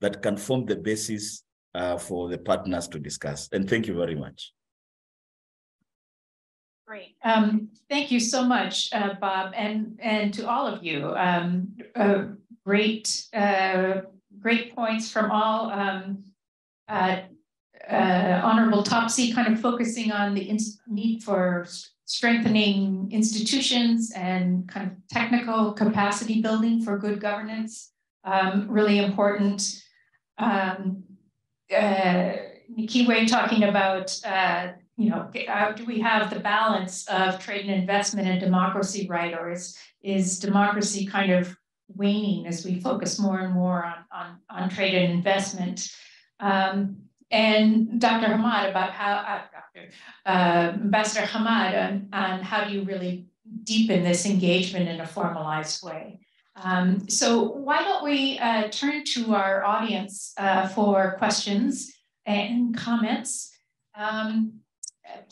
that can form the basis uh, for the partners to discuss. And thank you very much. Great. Um, thank you so much, uh, Bob, and and to all of you. Um, uh, great, uh, great points from all. Um, uh, uh, Honorable Topsy kind of focusing on the need for strengthening institutions and kind of technical capacity building for good governance. Um, really important. Um, uh, talking about, uh, you know, how do we have the balance of trade and investment and democracy right, or is, is democracy kind of waning as we focus more and more on, on, on trade and investment? Um, and Dr. Hammad about how, uh, Dr. Uh, Ambassador Hammad on, on how do you really deepen this engagement in a formalized way. Um, so why don't we uh, turn to our audience uh, for questions and comments. Um,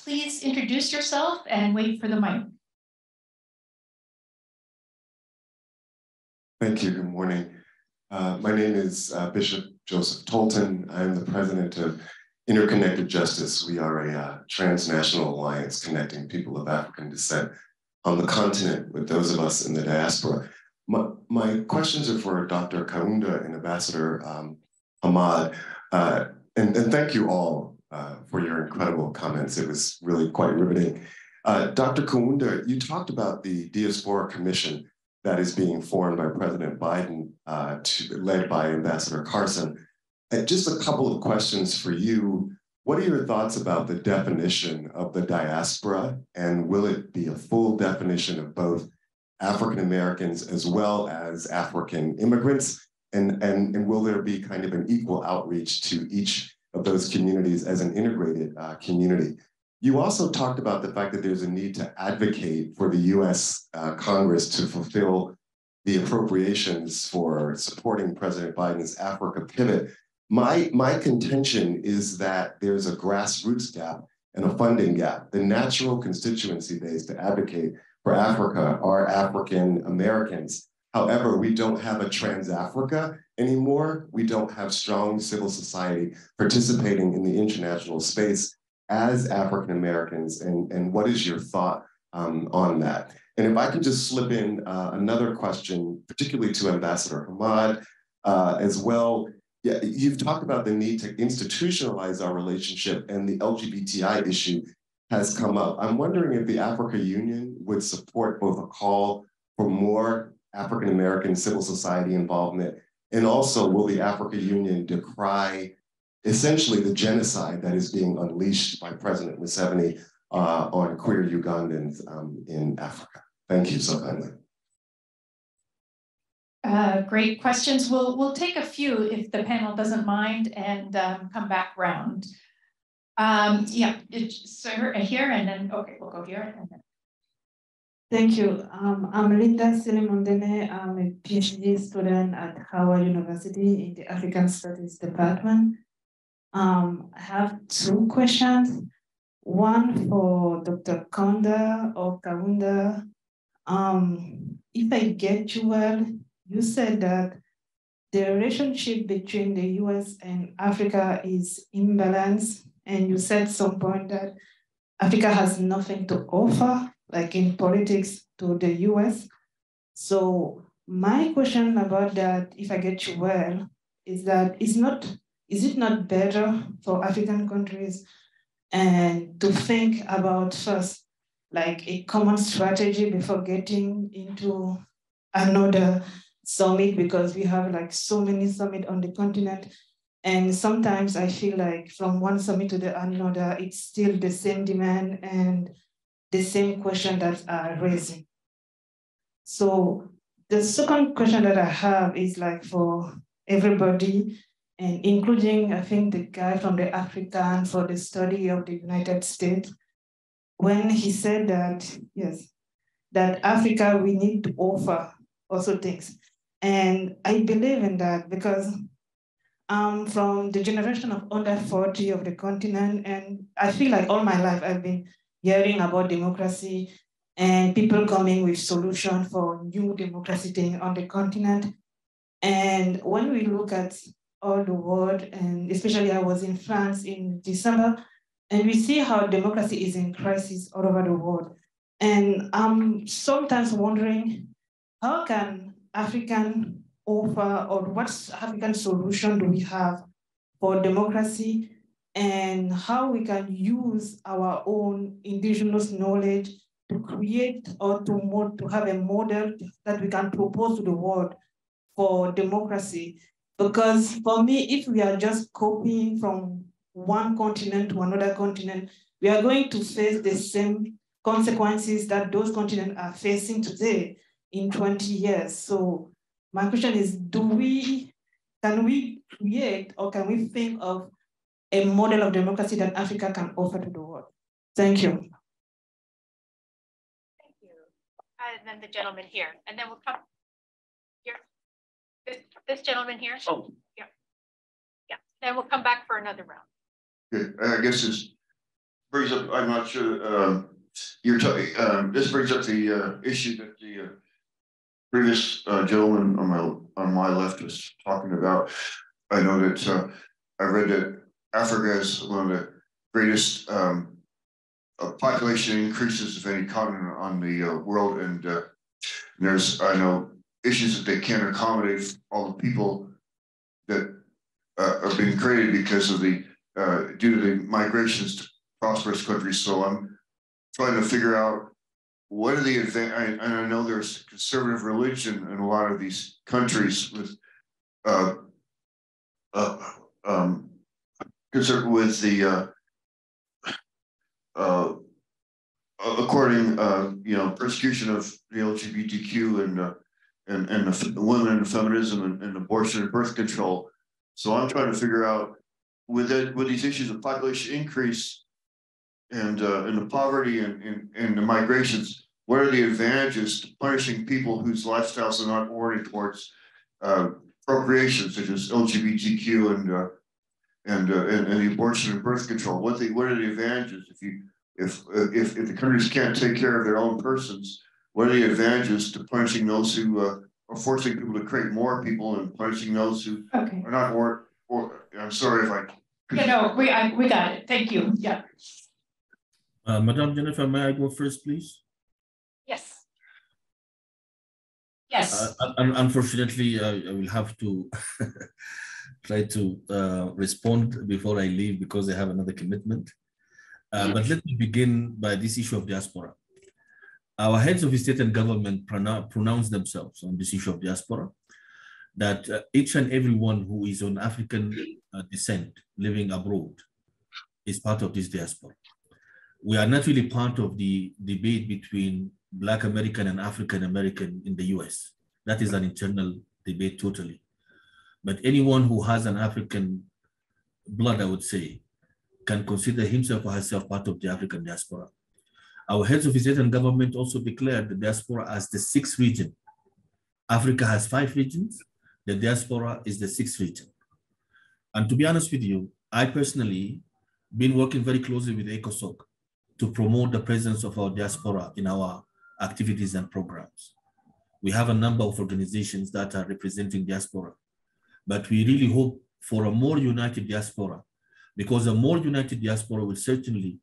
please introduce yourself and wait for the mic. Thank you. Good morning. Uh, my name is uh, Bishop Joseph Tolton. I'm the president of Interconnected Justice. We are a uh, transnational alliance connecting people of African descent on the continent with those of us in the diaspora. My, my questions are for Dr. Kaunda and Ambassador um, Hammad. Uh, and, and, thank you all uh, for your incredible comments. It was really quite riveting. Uh, Dr. Kaunda, you talked about the Diaspora Commission that is being formed by President Biden, uh, to, led by Ambassador Carson. And just a couple of questions for you. What are your thoughts about the definition of the diaspora? And will it be a full definition of both African Americans as well as African immigrants? And, and, and will there be kind of an equal outreach to each of those communities as an integrated uh, community? You also talked about the fact that there's a need to advocate for the US uh, Congress to fulfill the appropriations for supporting President Biden's Africa pivot. My, my contention is that there's a grassroots gap and a funding gap. The natural constituency base to advocate for Africa are African Americans. However, we don't have a TransAfrica anymore. We don't have strong civil society participating in the international space as African Americans, and, and what is your thought um, on that? And if I could just slip in uh, another question, particularly to Ambassador Hammad uh, as well. Yeah, you've talked about the need to institutionalize our relationship, and the LGBTI issue has come up. I'm wondering if the Africa Union would support both a call for more African American civil society involvement, and also will the Africa Union decry essentially the genocide that is being unleashed by President Museveni uh, on queer Ugandans um, in Africa. Thank you so kindly. Uh, great questions. We'll we'll take a few if the panel doesn't mind and um, come back round. Um, yeah, it, sir, here and then okay, we'll go here and then. Thank you. Um, I'm Linda Silimondene. I'm a PhD student at Howard University in the African Studies Department. Um, I have two questions. One for Dr. Konda or Kaunda. Um, if I get you well, you said that the relationship between the US and Africa is imbalanced. And you said some point that Africa has nothing to offer, like in politics, to the US. So my question about that, if I get you well, is that it's not is it not better for African countries and to think about first like a common strategy before getting into another summit? Because we have like so many summit on the continent and sometimes i feel like from one summit to the another it's still the same demand and the same question that are raising. So the second question that i have is like for everybody and including, I think, the guy from the African for the study of the United States, when he said that, yes, that Africa, we need to offer also things. And I believe in that because I'm from the generation of under 40 of the continent, and I feel like all my life I've been hearing about democracy and people coming with solution for new democracy thing on the continent. And when we look at all the world, and especially I was in France in December, and we see how democracy is in crisis all over the world. And I'm sometimes wondering, how can African offer or what African solution do we have for democracy and how we can use our own indigenous knowledge to create or to, mod, to have a model that we can propose to the world for democracy because for me, if we are just copying from one continent to another continent, we are going to face the same consequences that those continents are facing today in 20 years. So my question is, do we, can we create or can we think of a model of democracy that Africa can offer to the world? Thank you. Thank you. And then the gentleman here, and then we'll come this, this gentleman here? Oh. Yeah. Yeah, then we'll come back for another round. Good. I guess this brings up, I'm not sure, um, you're talking, um, this brings up the uh, issue that the uh, previous uh, gentleman on my on my left was talking about. I know that uh, I read that Africa is one of the greatest um, uh, population increases of any continent on the uh, world, and, uh, and there's I know issues that they can't accommodate all the people that uh, are being created because of the uh, due to the migrations to prosperous countries. So I'm trying to figure out what are the advantage, and I know there's conservative religion in a lot of these countries with, uh, uh, um, with the, uh, uh, according, uh, you know, persecution of the LGBTQ and, uh, and, and the women and feminism and, and abortion and birth control. So I'm trying to figure out with it, with these issues of population increase and uh, and the poverty and, and, and the migrations, what are the advantages to punishing people whose lifestyles are not oriented towards uh, procreation, such as LGBTQ and uh, and, uh, and and abortion and birth control? What the what are the advantages if you if if if the countries can't take care of their own persons? What are the advantages to punishing those who uh, are forcing people to create more people and punishing those who Okay. are not or or I'm sorry if I Yeah, no, we, I, we got it. Thank you. Yeah. Uh, Madam Jennifer, may I go first, please? Yes. Yes. Uh, un- unfortunately, I, I will have to try to uh, respond before I leave because I have another commitment. Uh, but let me begin by this issue of diaspora. Our heads of state and government pronoun- pronounce themselves on this issue of diaspora, that uh, each and everyone who is on African uh, descent living abroad is part of this diaspora. We are not really part of the debate between Black American and African American in the US. That is an internal debate totally. But anyone who has an African blood, I would say, can consider himself or herself part of the African diaspora. Our heads of state and government also declared the diaspora as the sixth region. Africa has five regions, the diaspora is the sixth region. And to be honest with you, I personally been working very closely with ECOSOC to promote the presence of our diaspora in our activities and programs. We have a number of organizations that are representing diaspora, but we really hope for a more united diaspora because a more united diaspora will certainly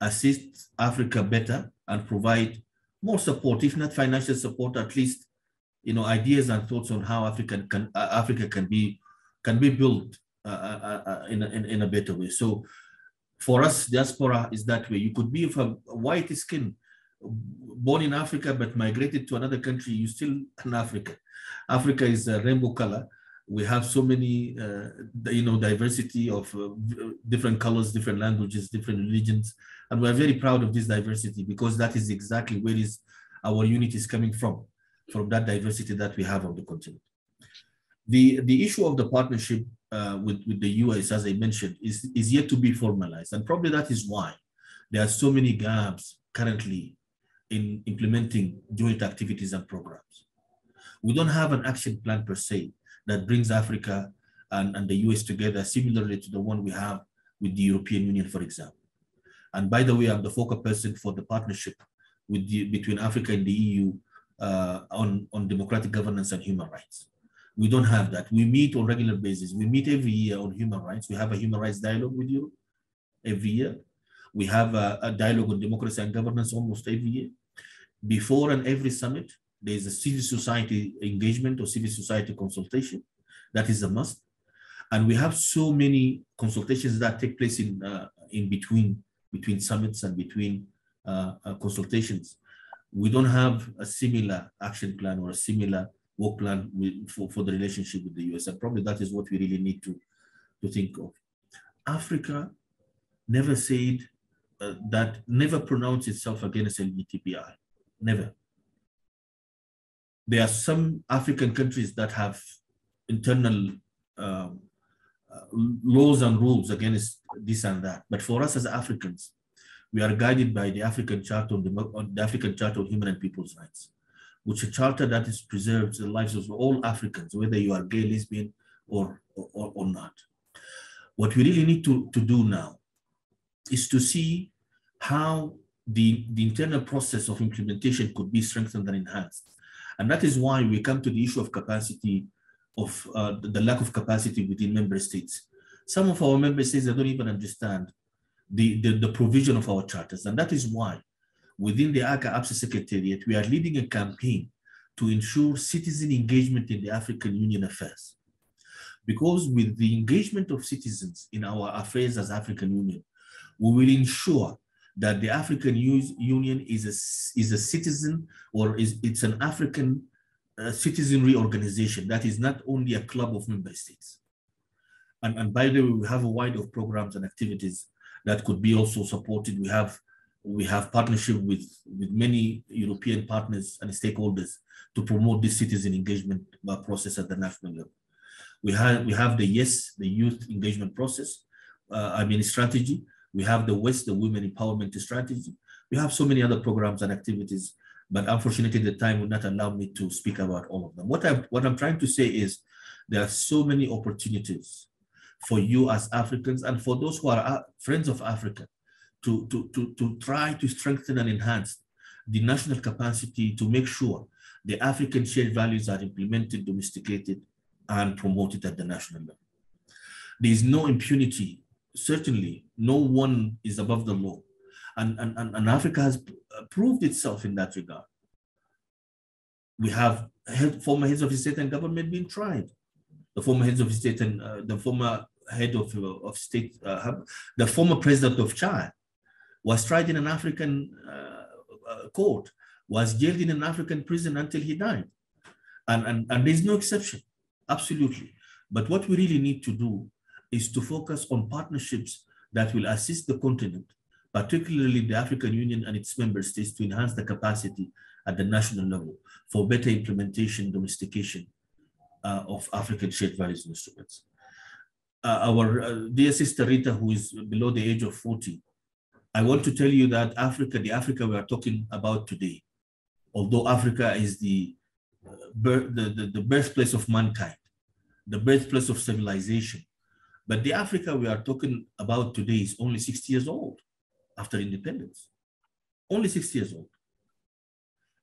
assist Africa better and provide more support, if not financial support, at least you know ideas and thoughts on how Africa can uh, Africa can be can be built uh, uh, uh, in, a, in, in a better way. So for us, diaspora is that way. You could be a white skin, born in Africa but migrated to another country. You still an Africa. Africa is a rainbow color. We have so many, uh, you know, diversity of uh, different colors, different languages, different religions, and we're very proud of this diversity because that is exactly where is our unity is coming from, from that diversity that we have on the continent. The, the issue of the partnership uh, with, with the US, as I mentioned, is, is yet to be formalized. And probably that is why there are so many gaps currently in implementing joint activities and programs. We don't have an action plan per se that brings Africa and, and the US together, similarly to the one we have with the European Union, for example. And by the way, I'm the focal person for the partnership with the, between Africa and the EU uh, on, on democratic governance and human rights. We don't have that. We meet on regular basis. We meet every year on human rights. We have a human rights dialogue with Europe every year. We have a, a dialogue on democracy and governance almost every year. Before and every summit, there is a civil society engagement or civil society consultation. That is a must. And we have so many consultations that take place in, uh, in between, between summits and between uh, uh, consultations. We don't have a similar action plan or a similar work plan with, for, for the relationship with the US. And probably that is what we really need to, to think of. Africa never said uh, that, never pronounced itself against LGBTI, never. There are some African countries that have internal um, uh, laws and rules against this and that. But for us as Africans, we are guided by the African Charter on the, on the African Charter on Human and People's Rights which is a charter that is preserves the lives of all Africans, whether you are gay, lesbian, or, or, or not. What we really need to, to do now is to see how the, the internal process of implementation could be strengthened and enhanced. And that is why we come to the issue of capacity, of uh, the lack of capacity within member states Some of our member states, they don't even understand the, the, the provision of our charters. And that is why within the AGA APSA Secretariat, we are leading a campaign to ensure citizen engagement in the African Union affairs. Because with the engagement of citizens in our affairs as African Union, we will ensure that the African Union is a, is a citizen or is it's an African uh, citizenry organization that is not only a club of member states. And, and by the way, we have a wide of programs and activities that could be also supported. We have we have partnership with, with many European partners and stakeholders to promote this citizen engagement uh, process at the national level. We have, we have the YES, the youth engagement process, uh, I mean strategy. We have the WEST, the women empowerment strategy. We have so many other programs and activities, but unfortunately the time will not allow me to speak about all of them. What, I, what I'm trying to say is there are so many opportunities for you as Africans and for those who are uh, friends of Africa to, to, to, to try to strengthen and enhance the national capacity to make sure the African shared values are implemented, domesticated, and promoted at the national level. There is no impunity. Certainly, no one is above the law. And, and, and Africa has proved itself in that regard. We have head, former heads of state and government being tried. The former heads of state and uh, the former head of, uh, of state, uh, the former president of Chad was tried in an African uh, uh, court, was jailed in an African prison until he died. And, and, and there's no exception, absolutely. But what we really need to do is to focus on partnerships that will assist the continent, particularly the African Union and its member states to enhance the capacity at the national level for better implementation, domestication uh, of African shared values instruments. Uh, our uh, dear sister Rita, who is below the age of 40, I want to tell you that Africa, the Africa we are talking about today, although Africa is the, uh, birth, the, the, the birthplace of mankind, the birthplace of civilization, but the Africa we are talking about today is only 60 years old after independence, only 60 years old.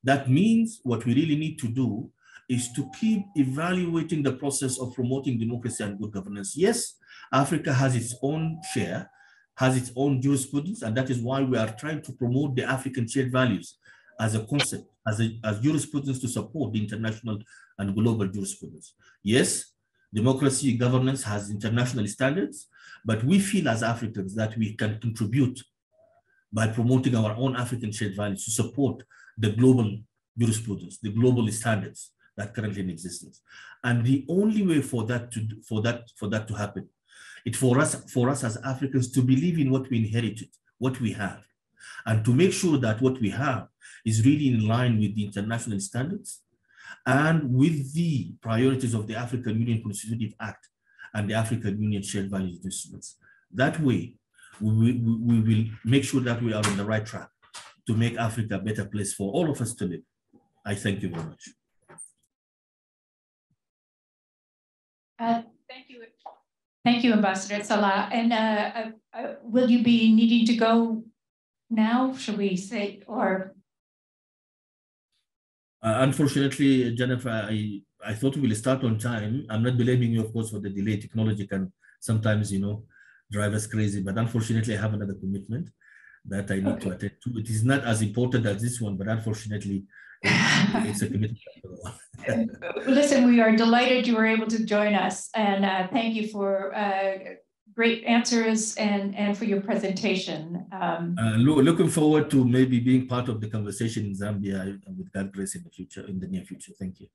That means what we really need to do is to keep evaluating the process of promoting democracy and good governance. Yes, Africa has its own share, has its own jurisprudence, and that is why we are trying to promote the African shared values as a concept, as, a, as jurisprudence to support the international and global jurisprudence. Yes, democracy governance has international standards, but we feel as Africans that we can contribute by promoting our own African shared values to support the global jurisprudence, the global standards that currently in existence. And the only way for that to for that for that to happen, it's for us for us as Africans to believe in what we inherited, what we have, and to make sure that what we have is really in line with the international standards and with the priorities of the African Union Constitutive Act and the African Union Shared Values Instruments. That way, we, we, we will make sure that we are on the right track to make Africa a better place for all of us to live. I thank you very much. Uh, thank you. Thank you, Ambassador Salah. And uh, uh, uh, will you be needing to go now, should we say, or? Uh, unfortunately, Jennifer, I, I thought we will start on time. I'm not blaming you, of course, for the delay. Technology can sometimes, you know, drive us crazy. But unfortunately, I have another commitment that I need okay. to attend to. It is not as important as this one, but unfortunately, it's a commitment. Listen, we are delighted you were able to join us, and uh, thank you for uh, great answers and and for your presentation. Um, uh, lo looking forward to maybe being part of the conversation in Zambia with God grace in the future, in the near future. Thank you.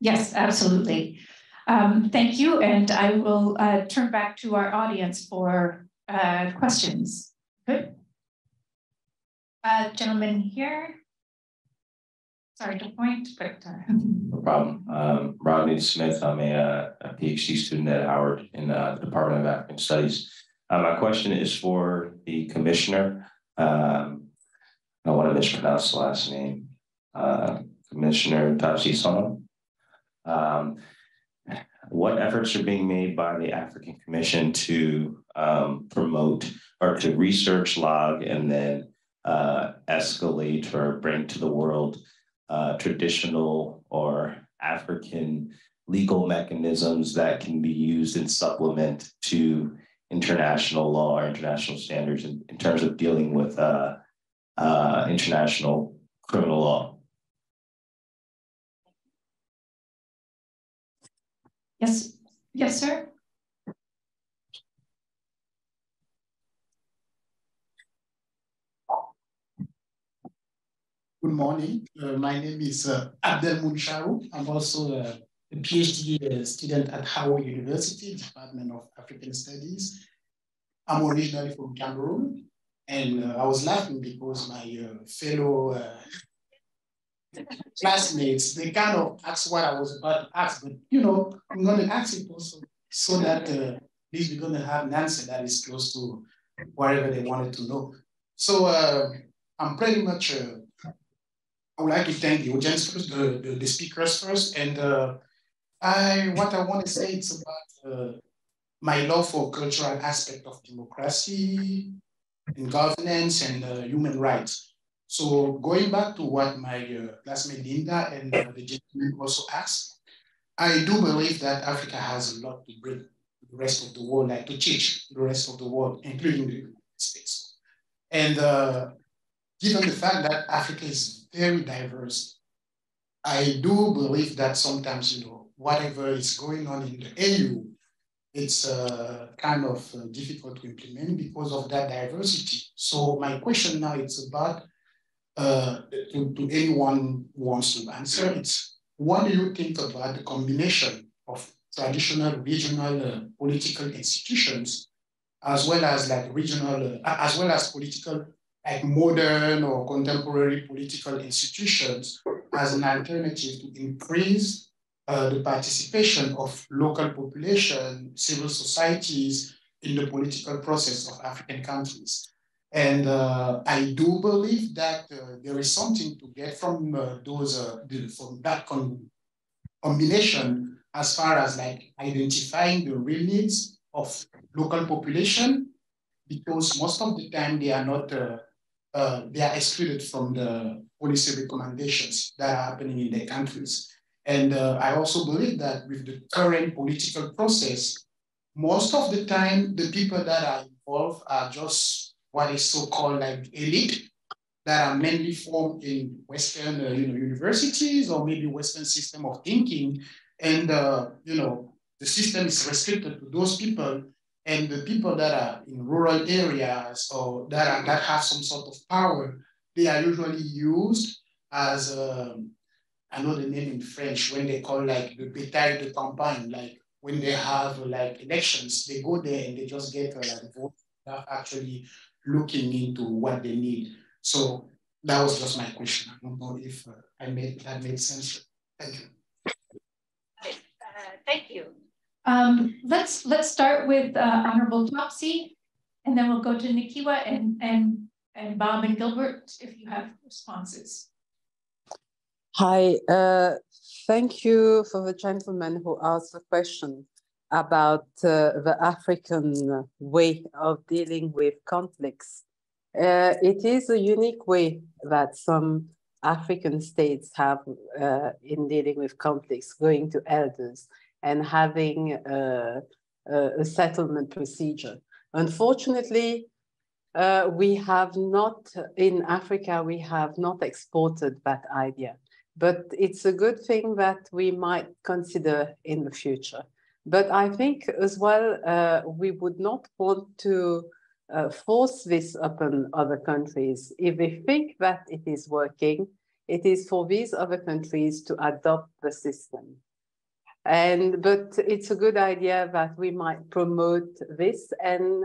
Yes, absolutely. Um, thank you, and I will uh, turn back to our audience for uh, questions. Good. Uh, gentleman here sorry to point, but. Uh, no problem. Um, Rodney Smith, I'm a, a, PhD student at Howard in uh, the Department of African Studies. Uh, my question is for the commissioner. Um, I don't want to mispronounce the last name. Uh, commissioner Tashi. Um, what efforts are being made by the African Commission to um, promote or to research log and then uh, escalate or bring to the world uh, traditional or African legal mechanisms that can be used in supplement to international law or international standards in, in terms of dealing with uh, uh, international criminal law. Yes, yes, sir. Good morning. Uh, my name is uh, Abdel Munsharu. I'm also uh, a PhD uh, student at Howard University, Department of African Studies. I'm originally from Cameroon, and uh, I was laughing because my uh, fellow classmates, they kind of asked what I was about to ask, but you know, I'm going to ask it also so that at least we're going to have an answer that is close to whatever they wanted to know. So I'm pretty much I would like to thank the audience first, the, the, the speakers first, and uh, I what I want to say is about uh, my love for cultural aspect of democracy and governance and uh, human rights. So going back to what my uh, classmate Linda and uh, the gentleman also asked, I do believe that Africa has a lot to bring to the rest of the world, like to teach the rest of the world, including the United States. And uh, given the fact that Africa is very diverse, I do believe that sometimes, you know, whatever is going on in the AU, it's uh, kind of uh, difficult to implement because of that diversity. So my question now is about, uh, to, to anyone who wants to answer, it's what do you think about the combination of traditional regional uh, political institutions as well as like regional, uh, as well as political like modern or contemporary political institutions as an alternative to increase uh, the participation of local population, civil societies in the political process of African countries. And uh, I do believe that uh, there is something to get from uh, those, uh, from that con combination as far as like identifying the real needs of local population, because most of the time they are not uh, they are excluded from the policy recommendations that are happening in their countries. And uh, I also believe that with the current political process, most of the time, the people that are involved are just what is so-called like elite that are mainly formed in Western uh, you know, universities or maybe Western system of thinking. And, uh, you know, the system is restricted to those people and the people that are in rural areas or that, are, that have some sort of power, they are usually used as, um, I know the name in French, when they call like the bétail de campagne, like when they have like elections, they go there and they just get uh, like vote without actually looking into what they need. So that was just my question. I don't know if uh, I made that made sense. Thank you. Uh, thank you. Um, let's let's start with uh, Honorable Topsy, and then we'll go to Nikiwe and and and Bob and Gilbert if you have responses. Hi, uh, thank you for the gentleman who asked the question about uh, the African way of dealing with conflicts. Uh, it is a unique way that some African states have uh, in dealing with conflicts, going to elders and having a, a settlement procedure. Unfortunately, uh, we have not, in Africa, we have not exported that idea. But it's a good thing that we might consider in the future. But I think as well, uh, we would not want to uh, force this upon other countries. If we think that it is working, it is for these other countries to adopt the system. And but it's a good idea that we might promote this, and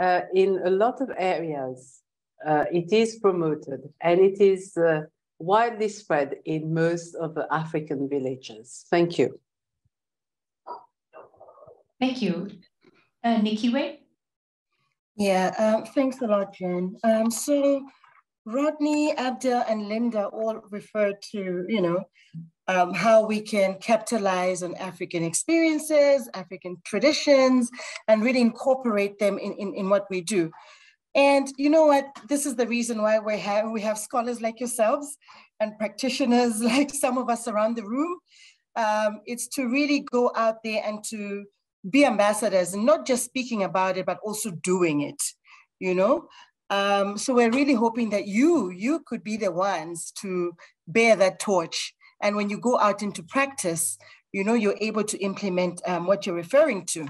uh, in a lot of areas, uh, it is promoted, and it is uh, widely spread in most of the African villages. Thank you. Thank you, uh, Way. Yeah, um, thanks a lot, Jen. Um, so Rodney, Abdel, and Linda all referred to, you know, um, how we can capitalize on African experiences, African traditions, and really incorporate them in, in, in what we do. And you know what? This is the reason why we have, we have scholars like yourselves and practitioners like some of us around the room. um, it's to really go out there and to be ambassadors not just speaking about it, but also doing it, you know? Um, so we're really hoping that you, you could be the ones to bear that torch. And when you go out into practice, you know, you're able to implement um, what you're referring to.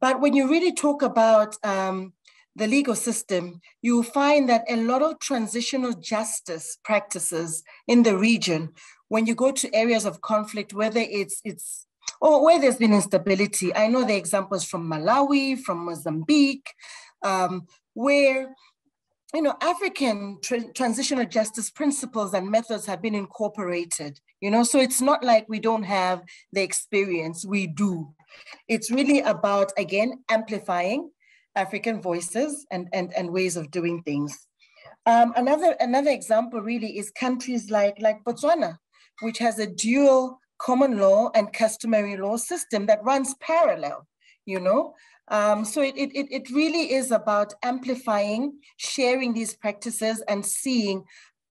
But when you really talk about um, the legal system, you will find that a lot of transitional justice practices in the region, when you go to areas of conflict, whether it's it's or where there's been instability, I know the examples from Malawi, from Mozambique, um, where you know African tra transitional justice principles and methods have been incorporated. You know, so it's not like we don't have the experience; we do. It's really about again amplifying African voices and, and, and ways of doing things. Um, another, another example really is countries like, like Botswana, which has a dual common law and customary law system that runs parallel, you know? Um, so it, it, it really is about amplifying, sharing these practices and seeing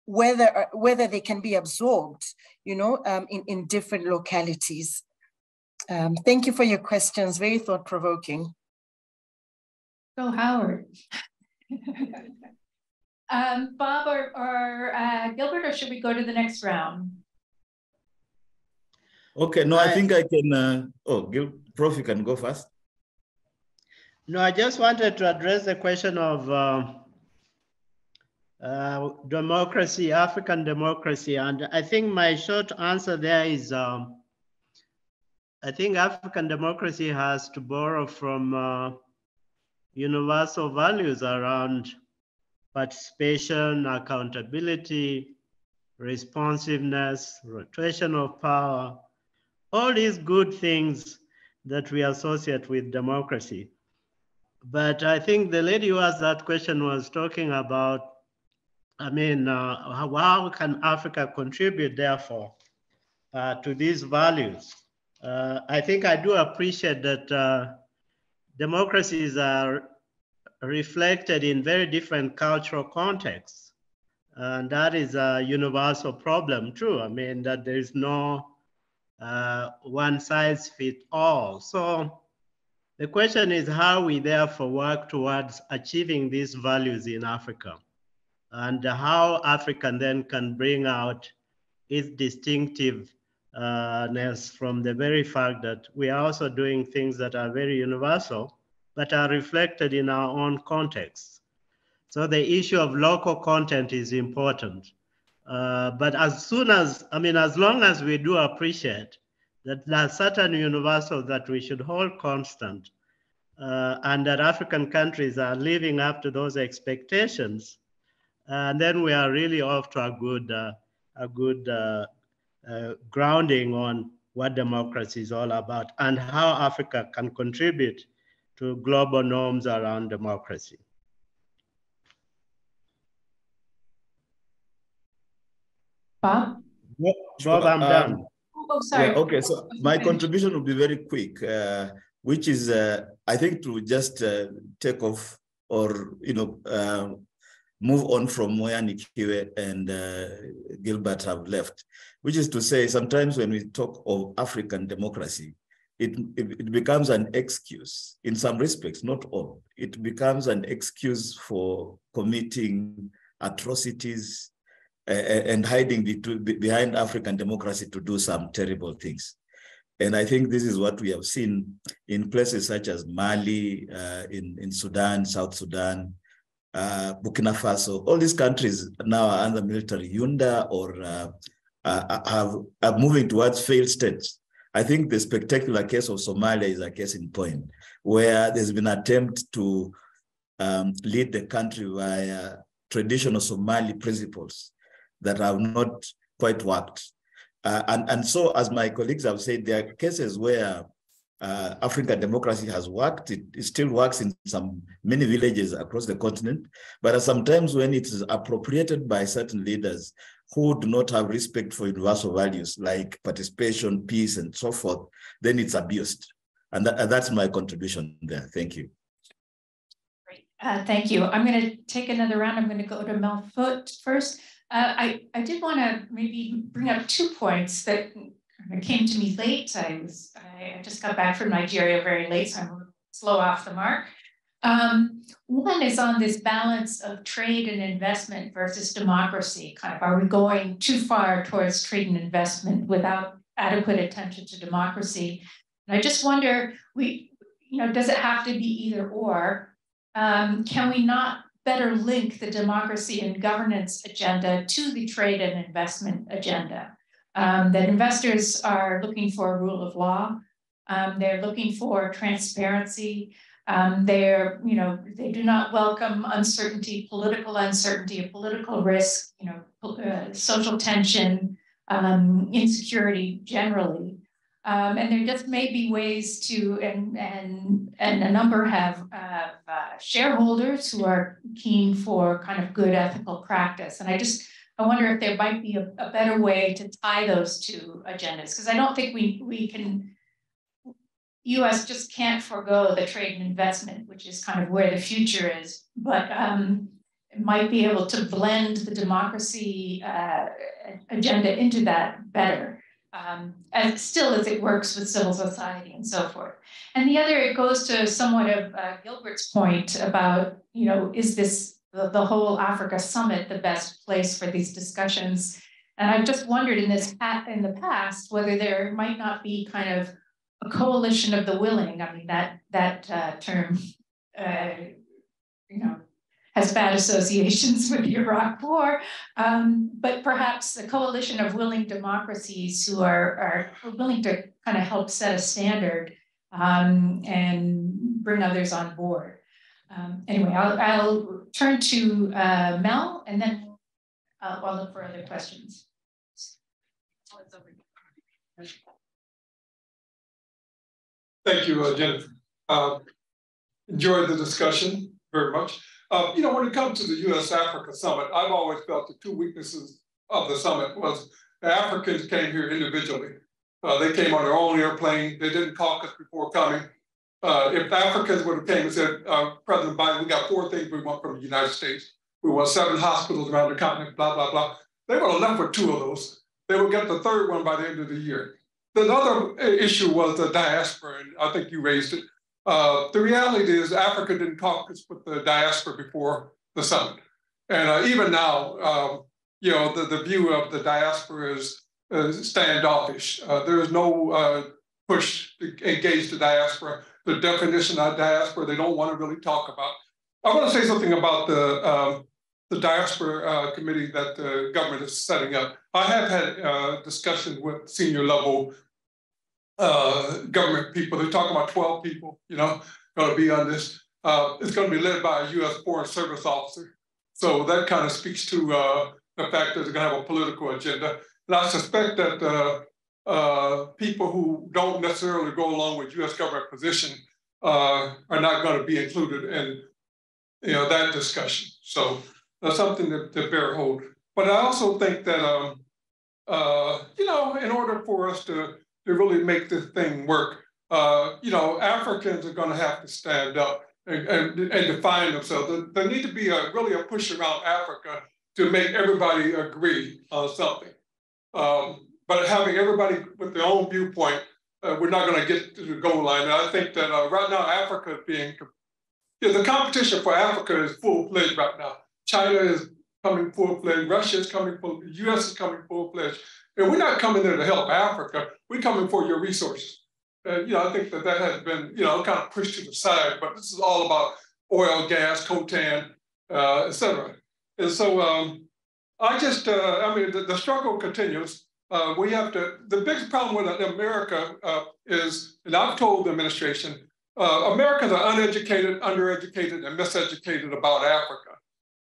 whether, whether they can be absorbed, you know, um, in, in different localities. Um, thank you for your questions, very thought-provoking. Go Howard. um, Bob or, or uh, Gilbert, or should we go to the next round? Okay, no, I think I can, uh, oh, Gil, Prof, you can go first. No, I just wanted to address the question of uh, uh, democracy, African democracy. And I think my short answer there is um, I think African democracy has to borrow from uh, universal values around participation, accountability, responsiveness, rotation of power, all these good things that we associate with democracy. But I think the lady who asked that question was talking about, I mean, uh, how, how, can Africa contribute, therefore, uh, to these values? Uh, I think I do appreciate that uh, democracies are reflected in very different cultural contexts. And that is a universal problem too. I mean, that there is no uh, one size fit all. So the question is how we therefore work towards achieving these values in Africa and how Africa then can bring out its distinctiveness from the very fact that we are also doing things that are very universal but are reflected in our own context. So the issue of local content is important. Uh, but as soon as, I mean, as long as we do appreciate that there are certain universals that we should hold constant uh, and that African countries are living up to those expectations, and then we are really off to a good, uh, a good uh, uh, grounding on what democracy is all about and how Africa can contribute to global norms around democracy. Bob? Bob, I'm um, done. Oh, sorry. Yeah, okay, so my contribution will be very quick, uh, which is, uh, I think, to just uh, take off or, you know, uh, move on from where Nikiwe and uh, Gilbert have left, which is to say, sometimes when we talk of African democracy, it, it, becomes an excuse in some respects, not all. It becomes an excuse for committing atrocities uh, and hiding behind African democracy to do some terrible things. And I think this is what we have seen in places such as Mali, uh, in, in Sudan, South Sudan, uh, Burkina Faso. All these countries now are under military junta or uh, have, are moving towards failed states I think the spectacular case of Somalia is a case in point, where there's been an attempt to um, lead the country via traditional Somali principles that have not quite worked. Uh, and, and so, as my colleagues have said, there are cases where uh, democracy has worked. It, it, still works in some many villages across the continent, but sometimes when it is appropriated by certain leaders who do not have respect for universal values like participation, peace, and so forth, then it's abused. And, and that's my contribution there. Thank you. Great. Uh, thank you. I'm going to take another round. I'm going to go to Mel Foote first. Uh, I, I did want to maybe bring up two points that it came to me late. I was I just got back from Nigeria very late, so I'm slow off the mark. Um, one is on this balance of trade and investment versus democracy. Kind of, are we going too far towards trade and investment without adequate attention to democracy? And I just wonder, we, you know, does it have to be either or? Um, can we not better link the democracy and governance agenda to the trade and investment agenda? Um, that investors are looking for a rule of law. Um, they're looking for transparency. Um, they're, you know, they do not welcome uncertainty, political uncertainty, political risk, you know, uh, social tension, um, insecurity generally. Um, and there just may be ways to, and and and a number have uh, shareholders who are keen for kind of good ethical practice. And I just I wonder if there might be a, a better way to tie those two agendas because I don't think we we can. U.S. just can't forego the trade and investment, which is kind of where the future is. But um, might be able to blend the democracy uh, agenda into that better um, as still as it works with civil society and so forth. And the other, it goes to somewhat of uh, Gilbert's point about, you know, is this the, whole Africa summit the best place for these discussions? And I've just wondered in this in the past whether there might not be kind of a coalition of the willing. I mean that that uh, term, uh, you know, has bad associations with the Iraq War, um, but perhaps a coalition of willing democracies who are, are willing to kind of help set a standard um, and bring others on board. Um, anyway, I'll, I'll, turn to uh, Mel and then I'll, I'll look for other questions. Thank you, uh, Jennifer. Uh, enjoyed the discussion very much. Uh, you know, when it comes to the U.S. Africa Summit, I've always felt the two weaknesses of the summit was Africans came here individually. Uh, they came on their own airplane. They didn't caucus before coming. Uh, if Africans would have came and said, uh, President Biden, we got four things we want from the United States. We want seven hospitals around the continent, blah, blah, blah. They would have left with two of those. They would get the third one by the end of the year. The other issue was the diaspora, and I think you raised it. Uh, the reality is Africa didn't caucus with the diaspora before the summit. And uh, even now, um, you know, the, the view of the diaspora is, is standoffish. Uh, there is no uh, push to engage the diaspora. The definition of diaspora, they don't want to really talk about. I want to say something about the, um, the diaspora uh, committee that the government is setting up. I have had uh, discussion with senior level uh, government people. They're talking about 12 people, you know, going to be on this. Uh, it's going to be led by a U.S. Foreign Service officer. So that kind of speaks to uh, the fact that they're going to have a political agenda. And I suspect that uh, uh, people who don't necessarily go along with U.S. government position uh, are not going to be included in, you know, that discussion. So that's something that, to bear hold. But I also think that, um, you know, in order for us to to really make this thing work. Uh, you know, Africans are going to have to stand up and, and, and define themselves. There, there need to be a really a push around Africa to make everybody agree on something. Um, but having everybody with their own viewpoint, uh, we're not going to get to the goal line. And I think that uh, right now Africa is being, know, the competition for Africa is full fledged right now. China is coming full fledged, Russia is coming full, the US is coming full fledged. And we're not coming there to help Africa. We're coming for your resources. And, you know, I think that that has been, you know, kind of pushed to the side, but this is all about oil, gas, coltan, uh, et cetera. And so um, I just, uh, I mean, the, the struggle continues. Uh, we have to, the biggest problem with America uh, is, and I've told the administration, uh, Americans are uneducated, undereducated, and miseducated about Africa.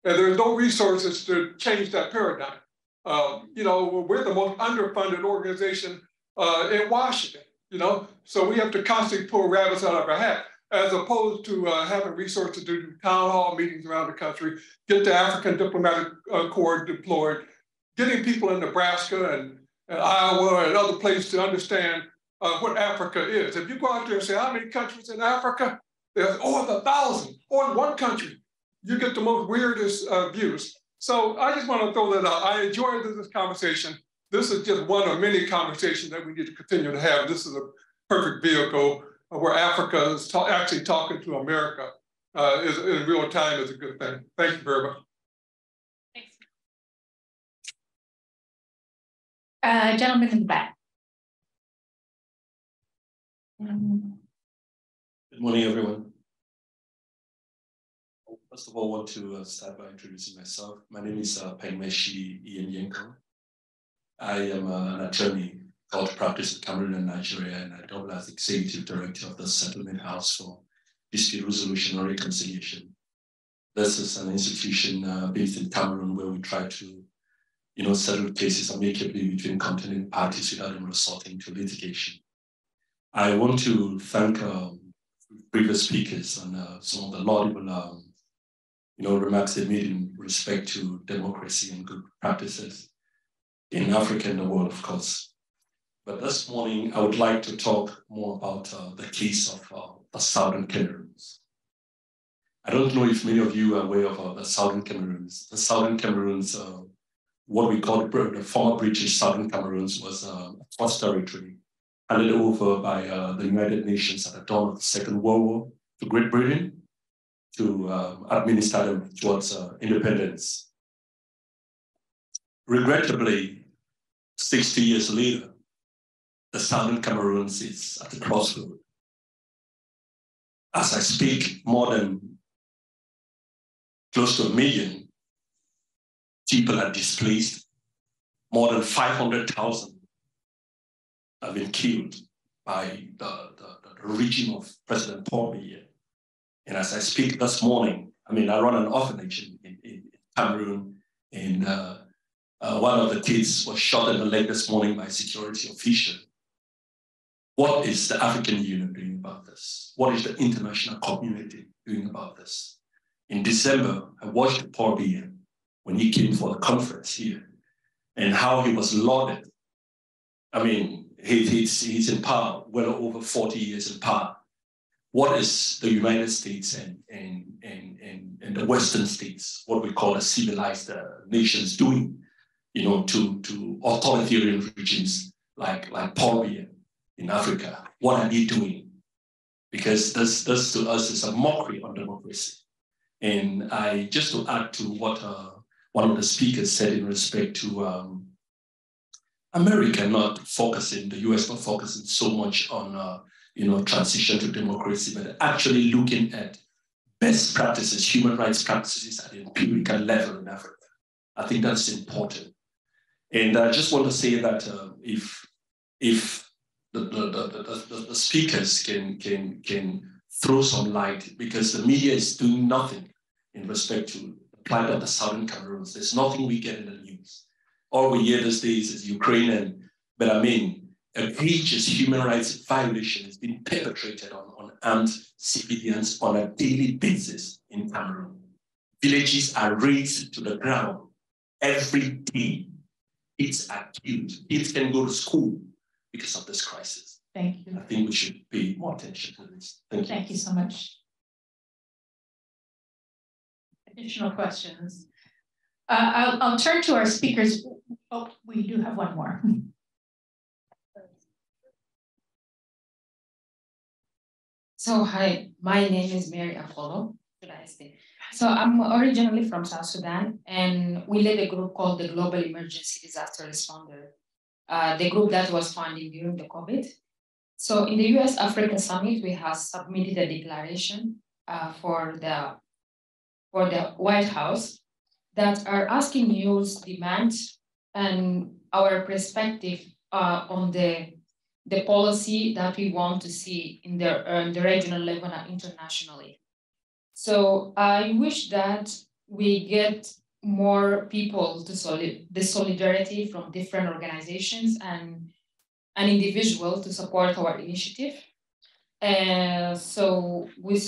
And there's no resources to change that paradigm. Um, you know, we're the most underfunded organization uh, in Washington, you know, so we have to constantly pull rabbits out of our hat as opposed to uh, having resources to do town hall meetings around the country, get the African Diplomatic uh, Corps deployed, getting people in Nebraska and, and Iowa and other places to understand uh, what Africa is. If you go out there and say, how many countries in Africa? There's over a thousand, or in one country, you get the most weirdest uh, views. So I just want to throw that out. I enjoyed this conversation. this is just one of many conversations that we need to continue to have. This is a perfect vehicle where Africa is ta actually talking to America uh, is, in real time is a good thing. Thank you very much. Uh, gentleman in the back. Good morning, everyone. First of all, I want to uh, start by introducing myself. My name is uh, Ian Yenko. I am uh, an attorney called Practice in Cameroon and Nigeria, and I double as executive director of the Settlement House for Dispute Resolution and Reconciliation. This is an institution uh, based in Cameroon where we try to, you know, settle cases amicably between contending parties without resorting to litigation. I want to thank um, previous speakers and uh, some of the laudable, um, you know, remarks they made in respect to democracy and good practices in Africa and the world, of course. But this morning, I would like to talk more about uh, the case of uh, the Southern Cameroons. I don't know if many of you are aware of uh, the Southern Cameroons. The Southern Cameroons, uh, what we call the former British Southern Cameroons, was uh, a territory handed over by uh, the United Nations at the dawn of the Second World War to Great Britain to um, administer them towards independence. Regrettably, 60 years later, the southern Cameroon is at the crossroad. As I speak, more than close to a million people are displaced. More than 500,000 have been killed by the, the, the regime of President Paul Biya. And as I speak this morning, I mean, I run an orphanage in, in, Cameroon, and uh, uh, one of the kids was shot in the leg this morning by a security official. What is the African Union doing about this? What is the international community doing about this? In December, I watched Paul Biya when he came for the conference here and how he was lauded. I mean, he, he's, he's in power, well over 40 years in power. What is the United States and, and, and, and, and the Western states, what we call the civilized uh, nations, doing you know, to, to authoritarian regimes like, like Paul Biya in Africa. What are they doing? Because this, this to us is a mockery on democracy. And I just to add to what uh, one of the speakers said in respect to um, America not focusing, the US not focusing so much on uh, you know transition to democracy, but actually looking at best practices, human rights practices at the empirical level in Africa. I think that's important. And I just want to say that uh, if if the, the, the, the, speakers can can can throw some light because the media is doing nothing in respect to plight of the southern Cameroons. There's nothing we get in the news. All we hear these days is Ukraine and but I mean a egregious human rights violation has been perpetrated on, on armed civilians on a daily basis in Cameroon. Villages are razed to the ground every day it's acute. Kids can go to school because of this crisis. Thank you. I think we should pay more attention to this. Thank you. Thank you so much. Additional questions? Uh, I'll, I'll turn to our speakers. Oh, we do have one more. So hi, my name is Mary Apollo. So I'm originally from South Sudan, and we led a group called the Global Emergency Disaster Responder, uh, the group that was founded during the COVID. So in the US Africa Summit, we have submitted a declaration uh, for, the, for the White House that are asking news demands and our perspective uh, on the, the policy that we want to see in the, uh, the regional level and internationally. So I wish that we get more people to solid the solidarity from different organizations and an individual to support our initiative. Uh, so with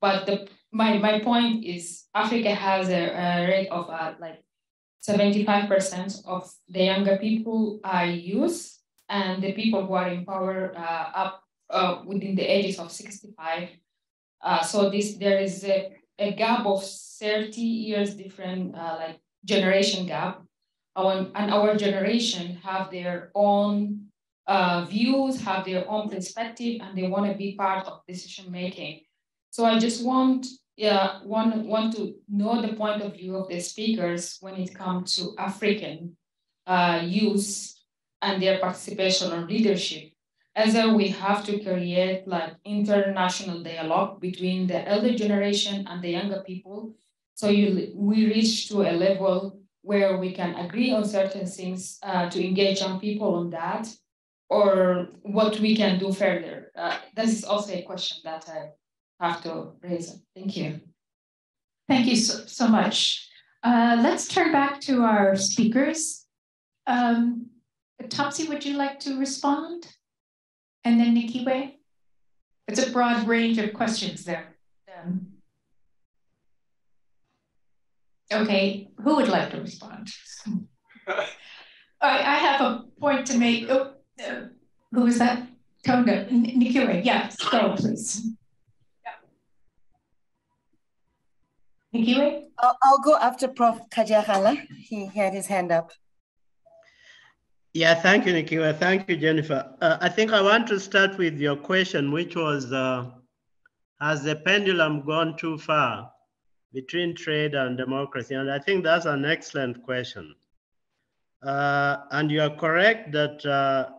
but the my my point is Africa has a, a rate of uh, like 75% of the younger people are youth and the people who are in power uh, up uh, within the ages of 65 uh, so this there is a, a, gap of 30 years different uh, like generation gap our, and our generation have their own uh, views, have their own perspective, and they want to be part of decision making. So I just want, yeah, want, want to know the point of view of the speakers when it comes to African uh, youth and their participation or leadership. As a, we have to create like international dialogue between the elder generation and the younger people. So you, we reach to a level where we can agree on certain things uh, to engage young people on that, or what we can do further. Uh, this is also a question that I to raise. Thank you. Thank you so, so much. Uh, let's turn back to our speakers. Um, Topsy, would you like to respond? And then Nikiwe? It's a broad range of questions there. Um, Okay, who would like to respond? I, I have a point to make. Oh, uh, who is that? Tonga, Nikiwe, yes, go please. Yeah. Nikiwe? I'll, I'll go after Prof. Khadiagala. He had his hand up. Yeah, thank you, Nikiwe. Thank you, Jennifer. Uh, I think I want to start with your question, which was, uh, has the pendulum gone too far? between trade and democracy? And I think that's an excellent question. Uh, and you are correct that uh,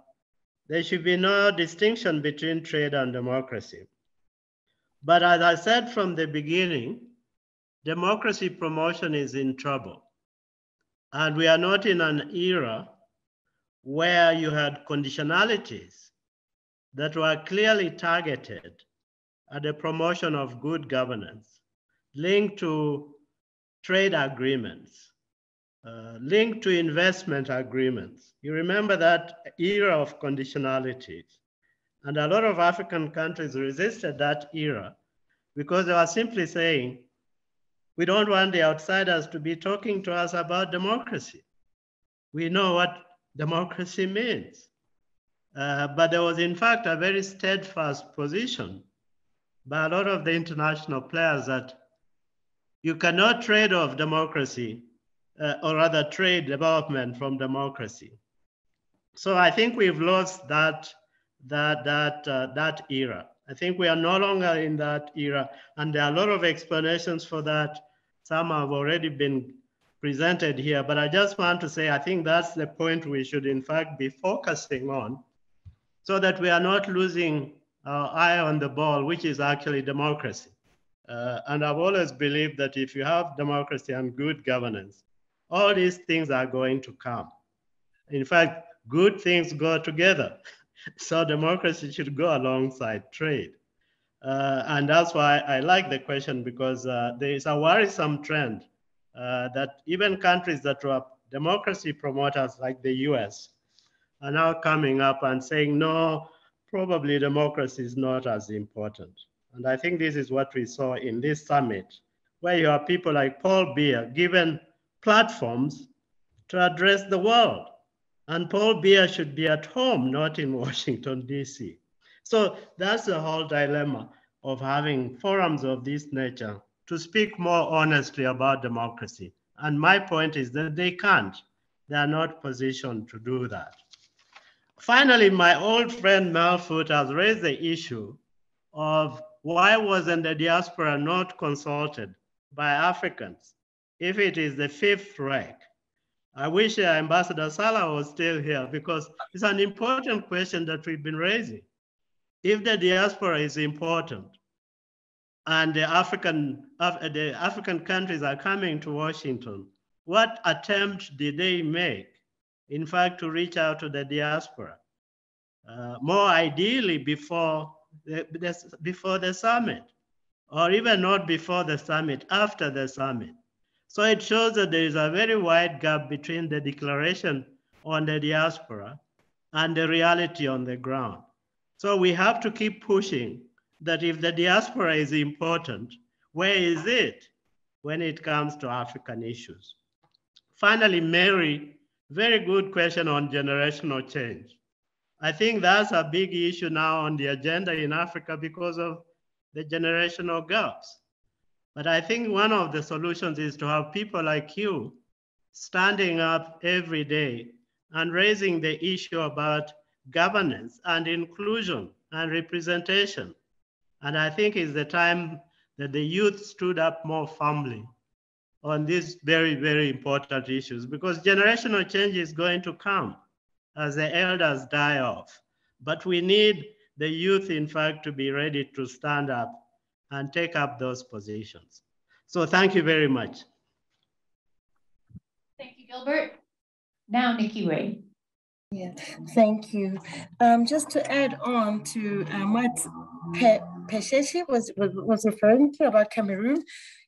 there should be no distinction between trade and democracy. But as I said from the beginning, democracy promotion is in trouble. And we are not in an era where you had conditionalities that were clearly targeted at the promotion of good governance linked to trade agreements, uh, linked to investment agreements. You remember that era of conditionalities. And a lot of African countries resisted that era because they were simply saying, we don't want the outsiders to be talking to us about democracy. We know what democracy means. Uh, but there was, in fact, a very steadfast position by a lot of the international players that you cannot trade off democracy, uh, or rather trade development from democracy. So I think we've lost that, that, that, uh, that era. I think we are no longer in that era, and there are a lot of explanations for that. Some have already been presented here, but I just want to say I think that's the point we should, in fact, be focusing on so that we are not losing our eye on the ball, which is actually democracy. Uh, and I've always believed that if you have democracy and good governance, all these things are going to come. In fact, good things go together. so democracy should go alongside trade. Uh, and that's why I like the question because uh, there is a worrisome trend uh, that even countries that were democracy promoters like the US are now coming up and saying, no, probably democracy is not as important. And I think this is what we saw in this summit, where you have people like Paul Biya given platforms to address the world. And Paul Biya should be at home, not in Washington, D.C. So that's the whole dilemma of having forums of this nature to speak more honestly about democracy. And my point is that they can't. They are not positioned to do that. Finally, my old friend Mel Foote has raised the issue of why wasn't the diaspora not consulted by Africans if it is the fifth region? I wish Ambassador Salah was still here because it's an important question that we've been raising. If the diaspora is important and the African, Af the African countries are coming to Washington, what attempt did they make, in fact, to reach out to the diaspora? Uh, more ideally before the, before the summit, or even not before the summit, after the summit. So it shows that there is a very wide gap between the declaration on the diaspora and the reality on the ground. So we have to keep pushing that if the diaspora is important, where is it when it comes to African issues? Finally, Mary, very good question on generational change. I think that's a big issue now on the agenda in Africa because of the generational gaps. But I think one of the solutions is to have people like you standing up every day and raising the issue about governance and inclusion and representation. And I think it's the time that the youth stood up more firmly on these very, very important issues because generational change is going to come as the elders die off. But we need the youth, in fact, to be ready to stand up and take up those positions. So thank you very much. Thank you, Gilbert. Now, Nikiwe. Yeah, thank you. Um, just to add on to um, what Pe Pesheshi was, was, was referring to about Cameroon,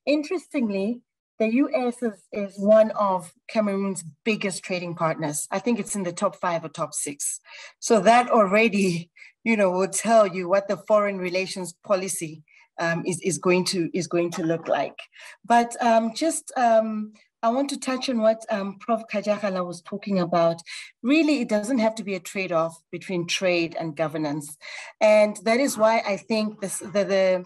interestingly, the US is, is one of Cameroon's biggest trading partners. I think it's in the top five or top six. So that already, you know, will tell you what the foreign relations policy um, is, is going to is going to look like. But um, just um, I want to touch on what um, Prof. Khadiagala was talking about. Really, it doesn't have to be a trade-off between trade and governance. And that is why I think this, the, the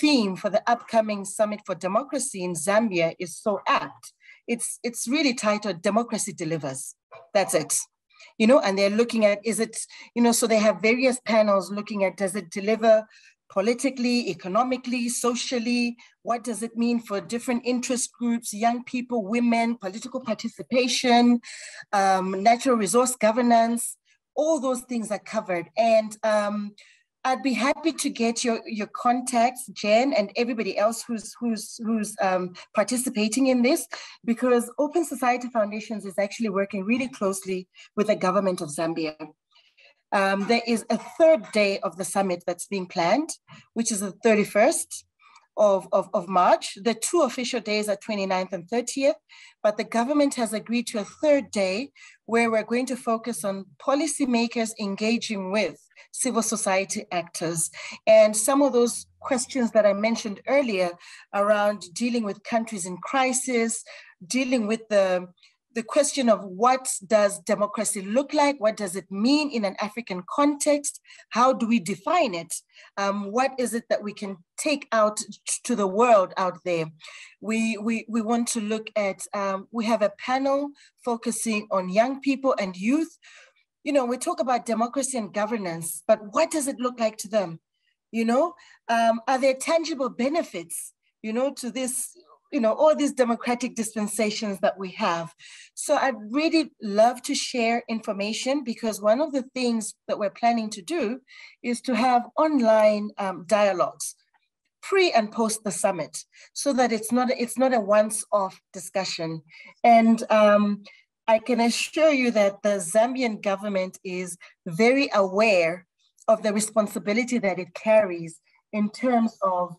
theme for the upcoming Summit for Democracy in Zambia is so apt. It's, it's really titled Democracy Delivers. That's it. You know, and they're looking at, is it, you know, so they have various panels looking at, does it deliver politically, economically, socially? What does it mean for different interest groups, young people, women, political participation, um, natural resource governance? All those things are covered. And um, I'd be happy to get your, your contacts, Jen, and everybody else who's who's who's um, participating in this, because Open Society Foundations is actually working really closely with the government of Zambia. Um, there is a third day of the summit that's being planned, which is the 31st of, of, of March. The two official days are 29th and 30th, but the government has agreed to a third day where we're going to focus on policymakers engaging with civil society actors. And some of those questions that I mentioned earlier around dealing with countries in crisis, dealing with the the question of what does democracy look like? What does it mean in an African context? How do we define it? Um, what is it that we can take out to the world out there? We, we, we want to look at, um, we have a panel focusing on young people and youth. You know, we talk about democracy and governance, but what does it look like to them? You know, um, are there tangible benefits, you know, to this you know, all these democratic dispensations that we have. So I'd really love to share information because one of the things that we're planning to do is to have online um, dialogues pre and post the summit so that it's not, it's not a once-off discussion. And um, I can assure you that the Zambian government is very aware of the responsibility that it carries in terms of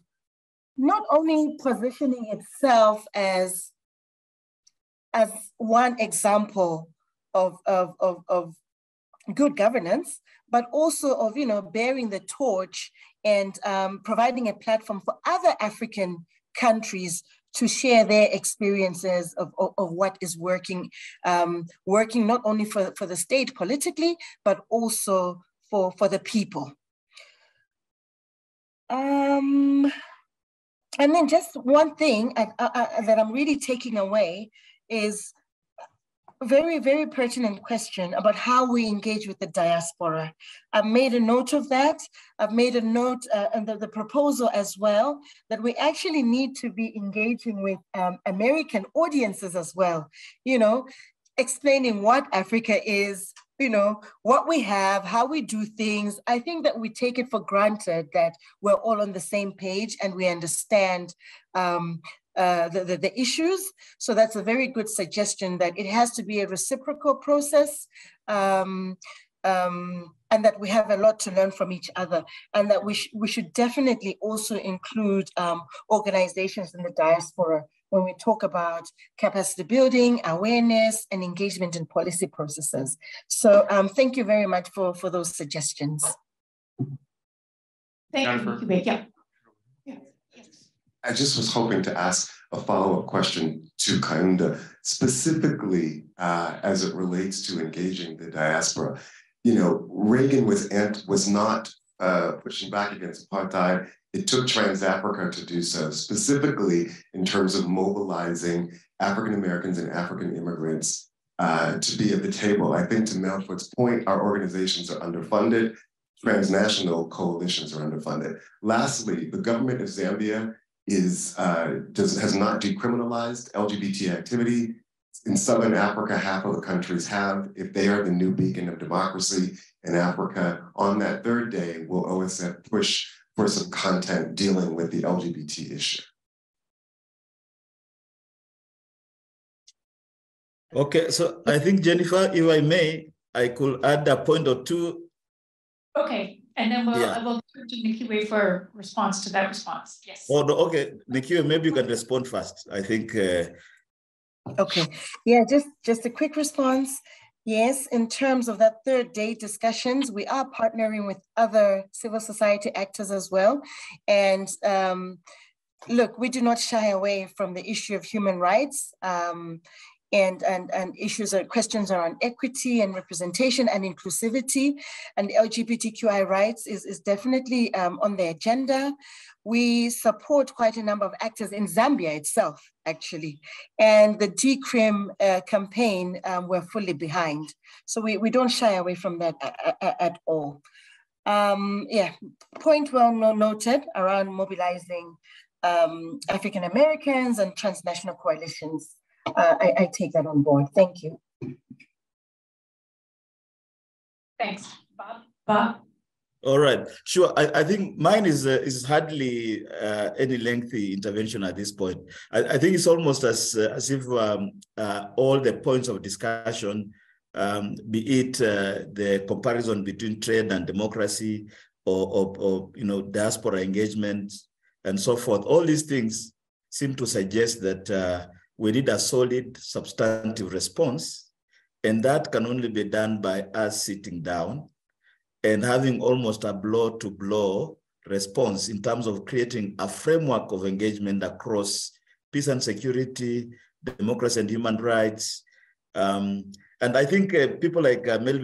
not only positioning itself as as one example of, of, of, of good governance, but also of you know bearing the torch and um, providing a platform for other African countries to share their experiences of, of, of what is working, um, working not only for, for the state politically, but also for, for the people. Um, and then just one thing I, I, that I'm really taking away is a very, very pertinent question about how we engage with the diaspora. I've made a note of that. I've made a note uh, under the proposal as well that we actually need to be engaging with um, American audiences as well. You know, explaining what Africa is, you know, what we have, how we do things. I think that we take it for granted that we're all on the same page and we understand um, uh, the, the, the, issues. So that's a very good suggestion that it has to be a reciprocal process um, um, and that we have a lot to learn from each other and that we, sh we should definitely also include um, organizations in the diaspora when we talk about capacity building, awareness, and engagement in policy processes. So um, thank you very much for, for those suggestions. Thank Jennifer. you, yeah. yeah. I just was hoping to ask a follow-up question to Kaunda, specifically uh, as it relates to engaging the diaspora. You know, Reagan was, was not uh, pushing back against apartheid. It took TransAfrica to do so, specifically in terms of mobilizing African Americans and African immigrants uh, to be at the table. I think to Mel Foote's point, our organizations are underfunded, transnational coalitions are underfunded. Lastly, the government of Zambia is uh, does, has not decriminalized LGBT activity. In Southern Africa, half of the countries have. If they are the new beacon of democracy in Africa, on that third day, will OSF push for some content dealing with the LGBT issue? Okay, so I think Jennifer, if I may, I could add a point or two. Okay, and then we'll, yeah. we'll turn to Nikiwe for response to that response. Yes. Oh, no, okay, Nikiwe, maybe you can respond first. I think. Uh... Okay, yeah, just just a quick response. Yes, in terms of that third day discussions, we are partnering with other civil society actors as well, and. Um, look, we do not shy away from the issue of human rights. Um, and, and, and issues or questions around equity and representation and inclusivity and LGBTQI rights is, is definitely um, on the agenda. We support quite a number of actors in Zambia itself, actually. And the Decrim uh, campaign, um, we're fully behind. So we, we don't shy away from that at, at all. Um, yeah, point well noted around mobilizing um, African Americans and transnational coalitions uh, I, I take that on board. Thank you. Thanks, Bob. Bob. All right, sure. I, I think mine is uh, is hardly uh, any lengthy intervention at this point. I, I think it's almost as uh, as if um, uh, all the points of discussion, um, be it uh, the comparison between trade and democracy, or, or, or, you know diaspora engagement and so forth, all these things seem to suggest that uh, we need a solid substantive response. And that can only be done by us sitting down and having almost a blow to blow response in terms of creating a framework of engagement across peace and security, democracy and human rights. Um, and I think uh, people like uh, Mel,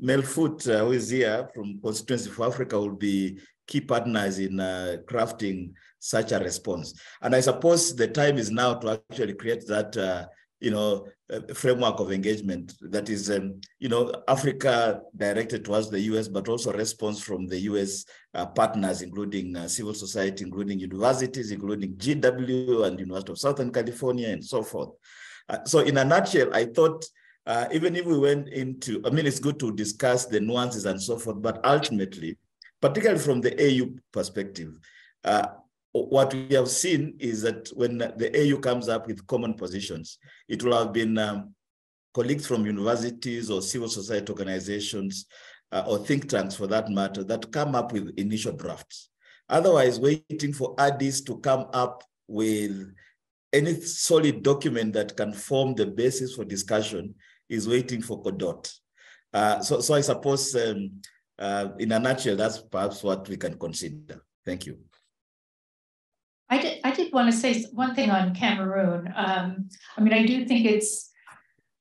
Melfoot, uh, who is here from Constituency for Africa, will be key partners in uh, crafting such a response. And I suppose the time is now to actually create that, uh, you know, framework of engagement that is, um, you know, Africa directed towards the US, but also response from the US uh, partners, including uh, civil society, including universities, including GW and University of Southern California and so forth. Uh, so in a nutshell, I thought uh, even if we went into, I mean, it's good to discuss the nuances and so forth, but ultimately, particularly from the AU perspective, uh, what we have seen is that when the AU comes up with common positions, it will have been um, colleagues from universities or civil society organizations uh, or think tanks for that matter that come up with initial drafts. Otherwise, waiting for Addis to come up with any solid document that can form the basis for discussion is waiting for Godot. Uh, so, so I suppose um, uh, in a nutshell, that's perhaps what we can consider. Thank you. I did, I did want to say one thing on Cameroon. Um, I mean, I do think it's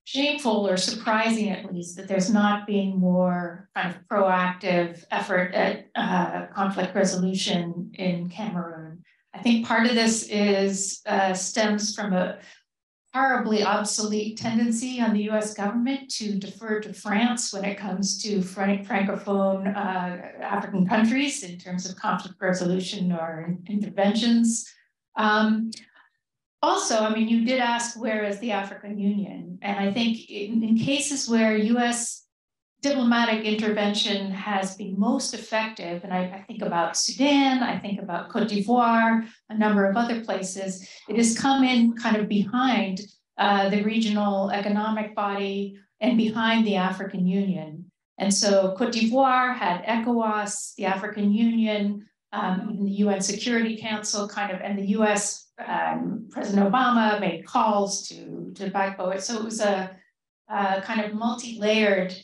shameful or surprising at least that there's not being more kind of proactive effort at uh, conflict resolution in Cameroon. I think part of this is uh, stems from a horribly obsolete tendency on the US government to defer to France when it comes to franc francophone uh, African countries in terms of conflict resolution or interventions. Um, also, I mean, you did ask where is the African Union? And I think in, in cases where US diplomatic intervention has been most effective, and I, I, think about Sudan, I think about Cote d'Ivoire, a number of other places, it has come in kind of behind uh, the regional economic body and behind the African Union. And so Cote d'Ivoire had ECOWAS, the African Union, um, even the UN Security Council kind of, and the US, um, President Obama made calls to, to Gbagbo. So it was a, a kind of multi-layered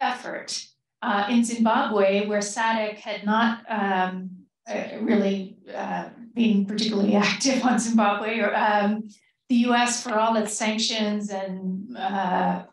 effort. Uh, in Zimbabwe, where SADC had not um, uh, really uh, been particularly active on Zimbabwe, or, um, the US, for all its sanctions and uh,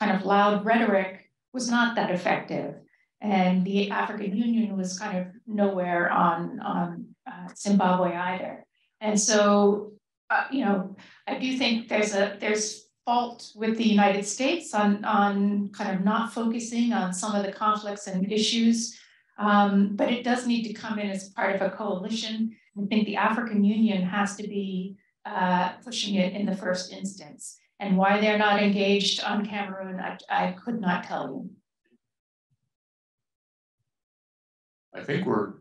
kind of loud rhetoric, was not that effective. And the African Union was kind of nowhere on, on uh, Zimbabwe either. And so uh, you know, I do think there's a, there's fault with the United States on, on kind of not focusing on some of the conflicts and issues. Um, but it does need to come in as part of a coalition. I think the African Union has to be uh, pushing it in the first instance. And why they're not engaged on Cameroon, I, I could not tell you. I think we're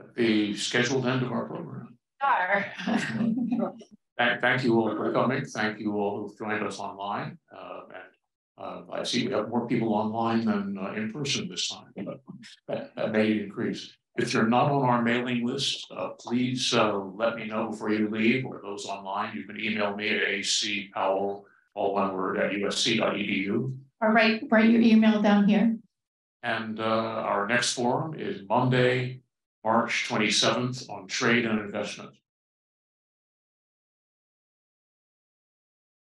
at the scheduled end of our program. Are. Thank, thank you all for coming. Thank you all who've joined us online. Uh, and uh, I see we have more people online than uh, in person this time, but that, that may increase. If you're not on our mailing list, uh, please uh, let me know before you leave or those online. You can email me at acpowell, all one word, at usc.edu. All right, write your email down here. And uh, our next forum is Monday, March 27th on trade and investment.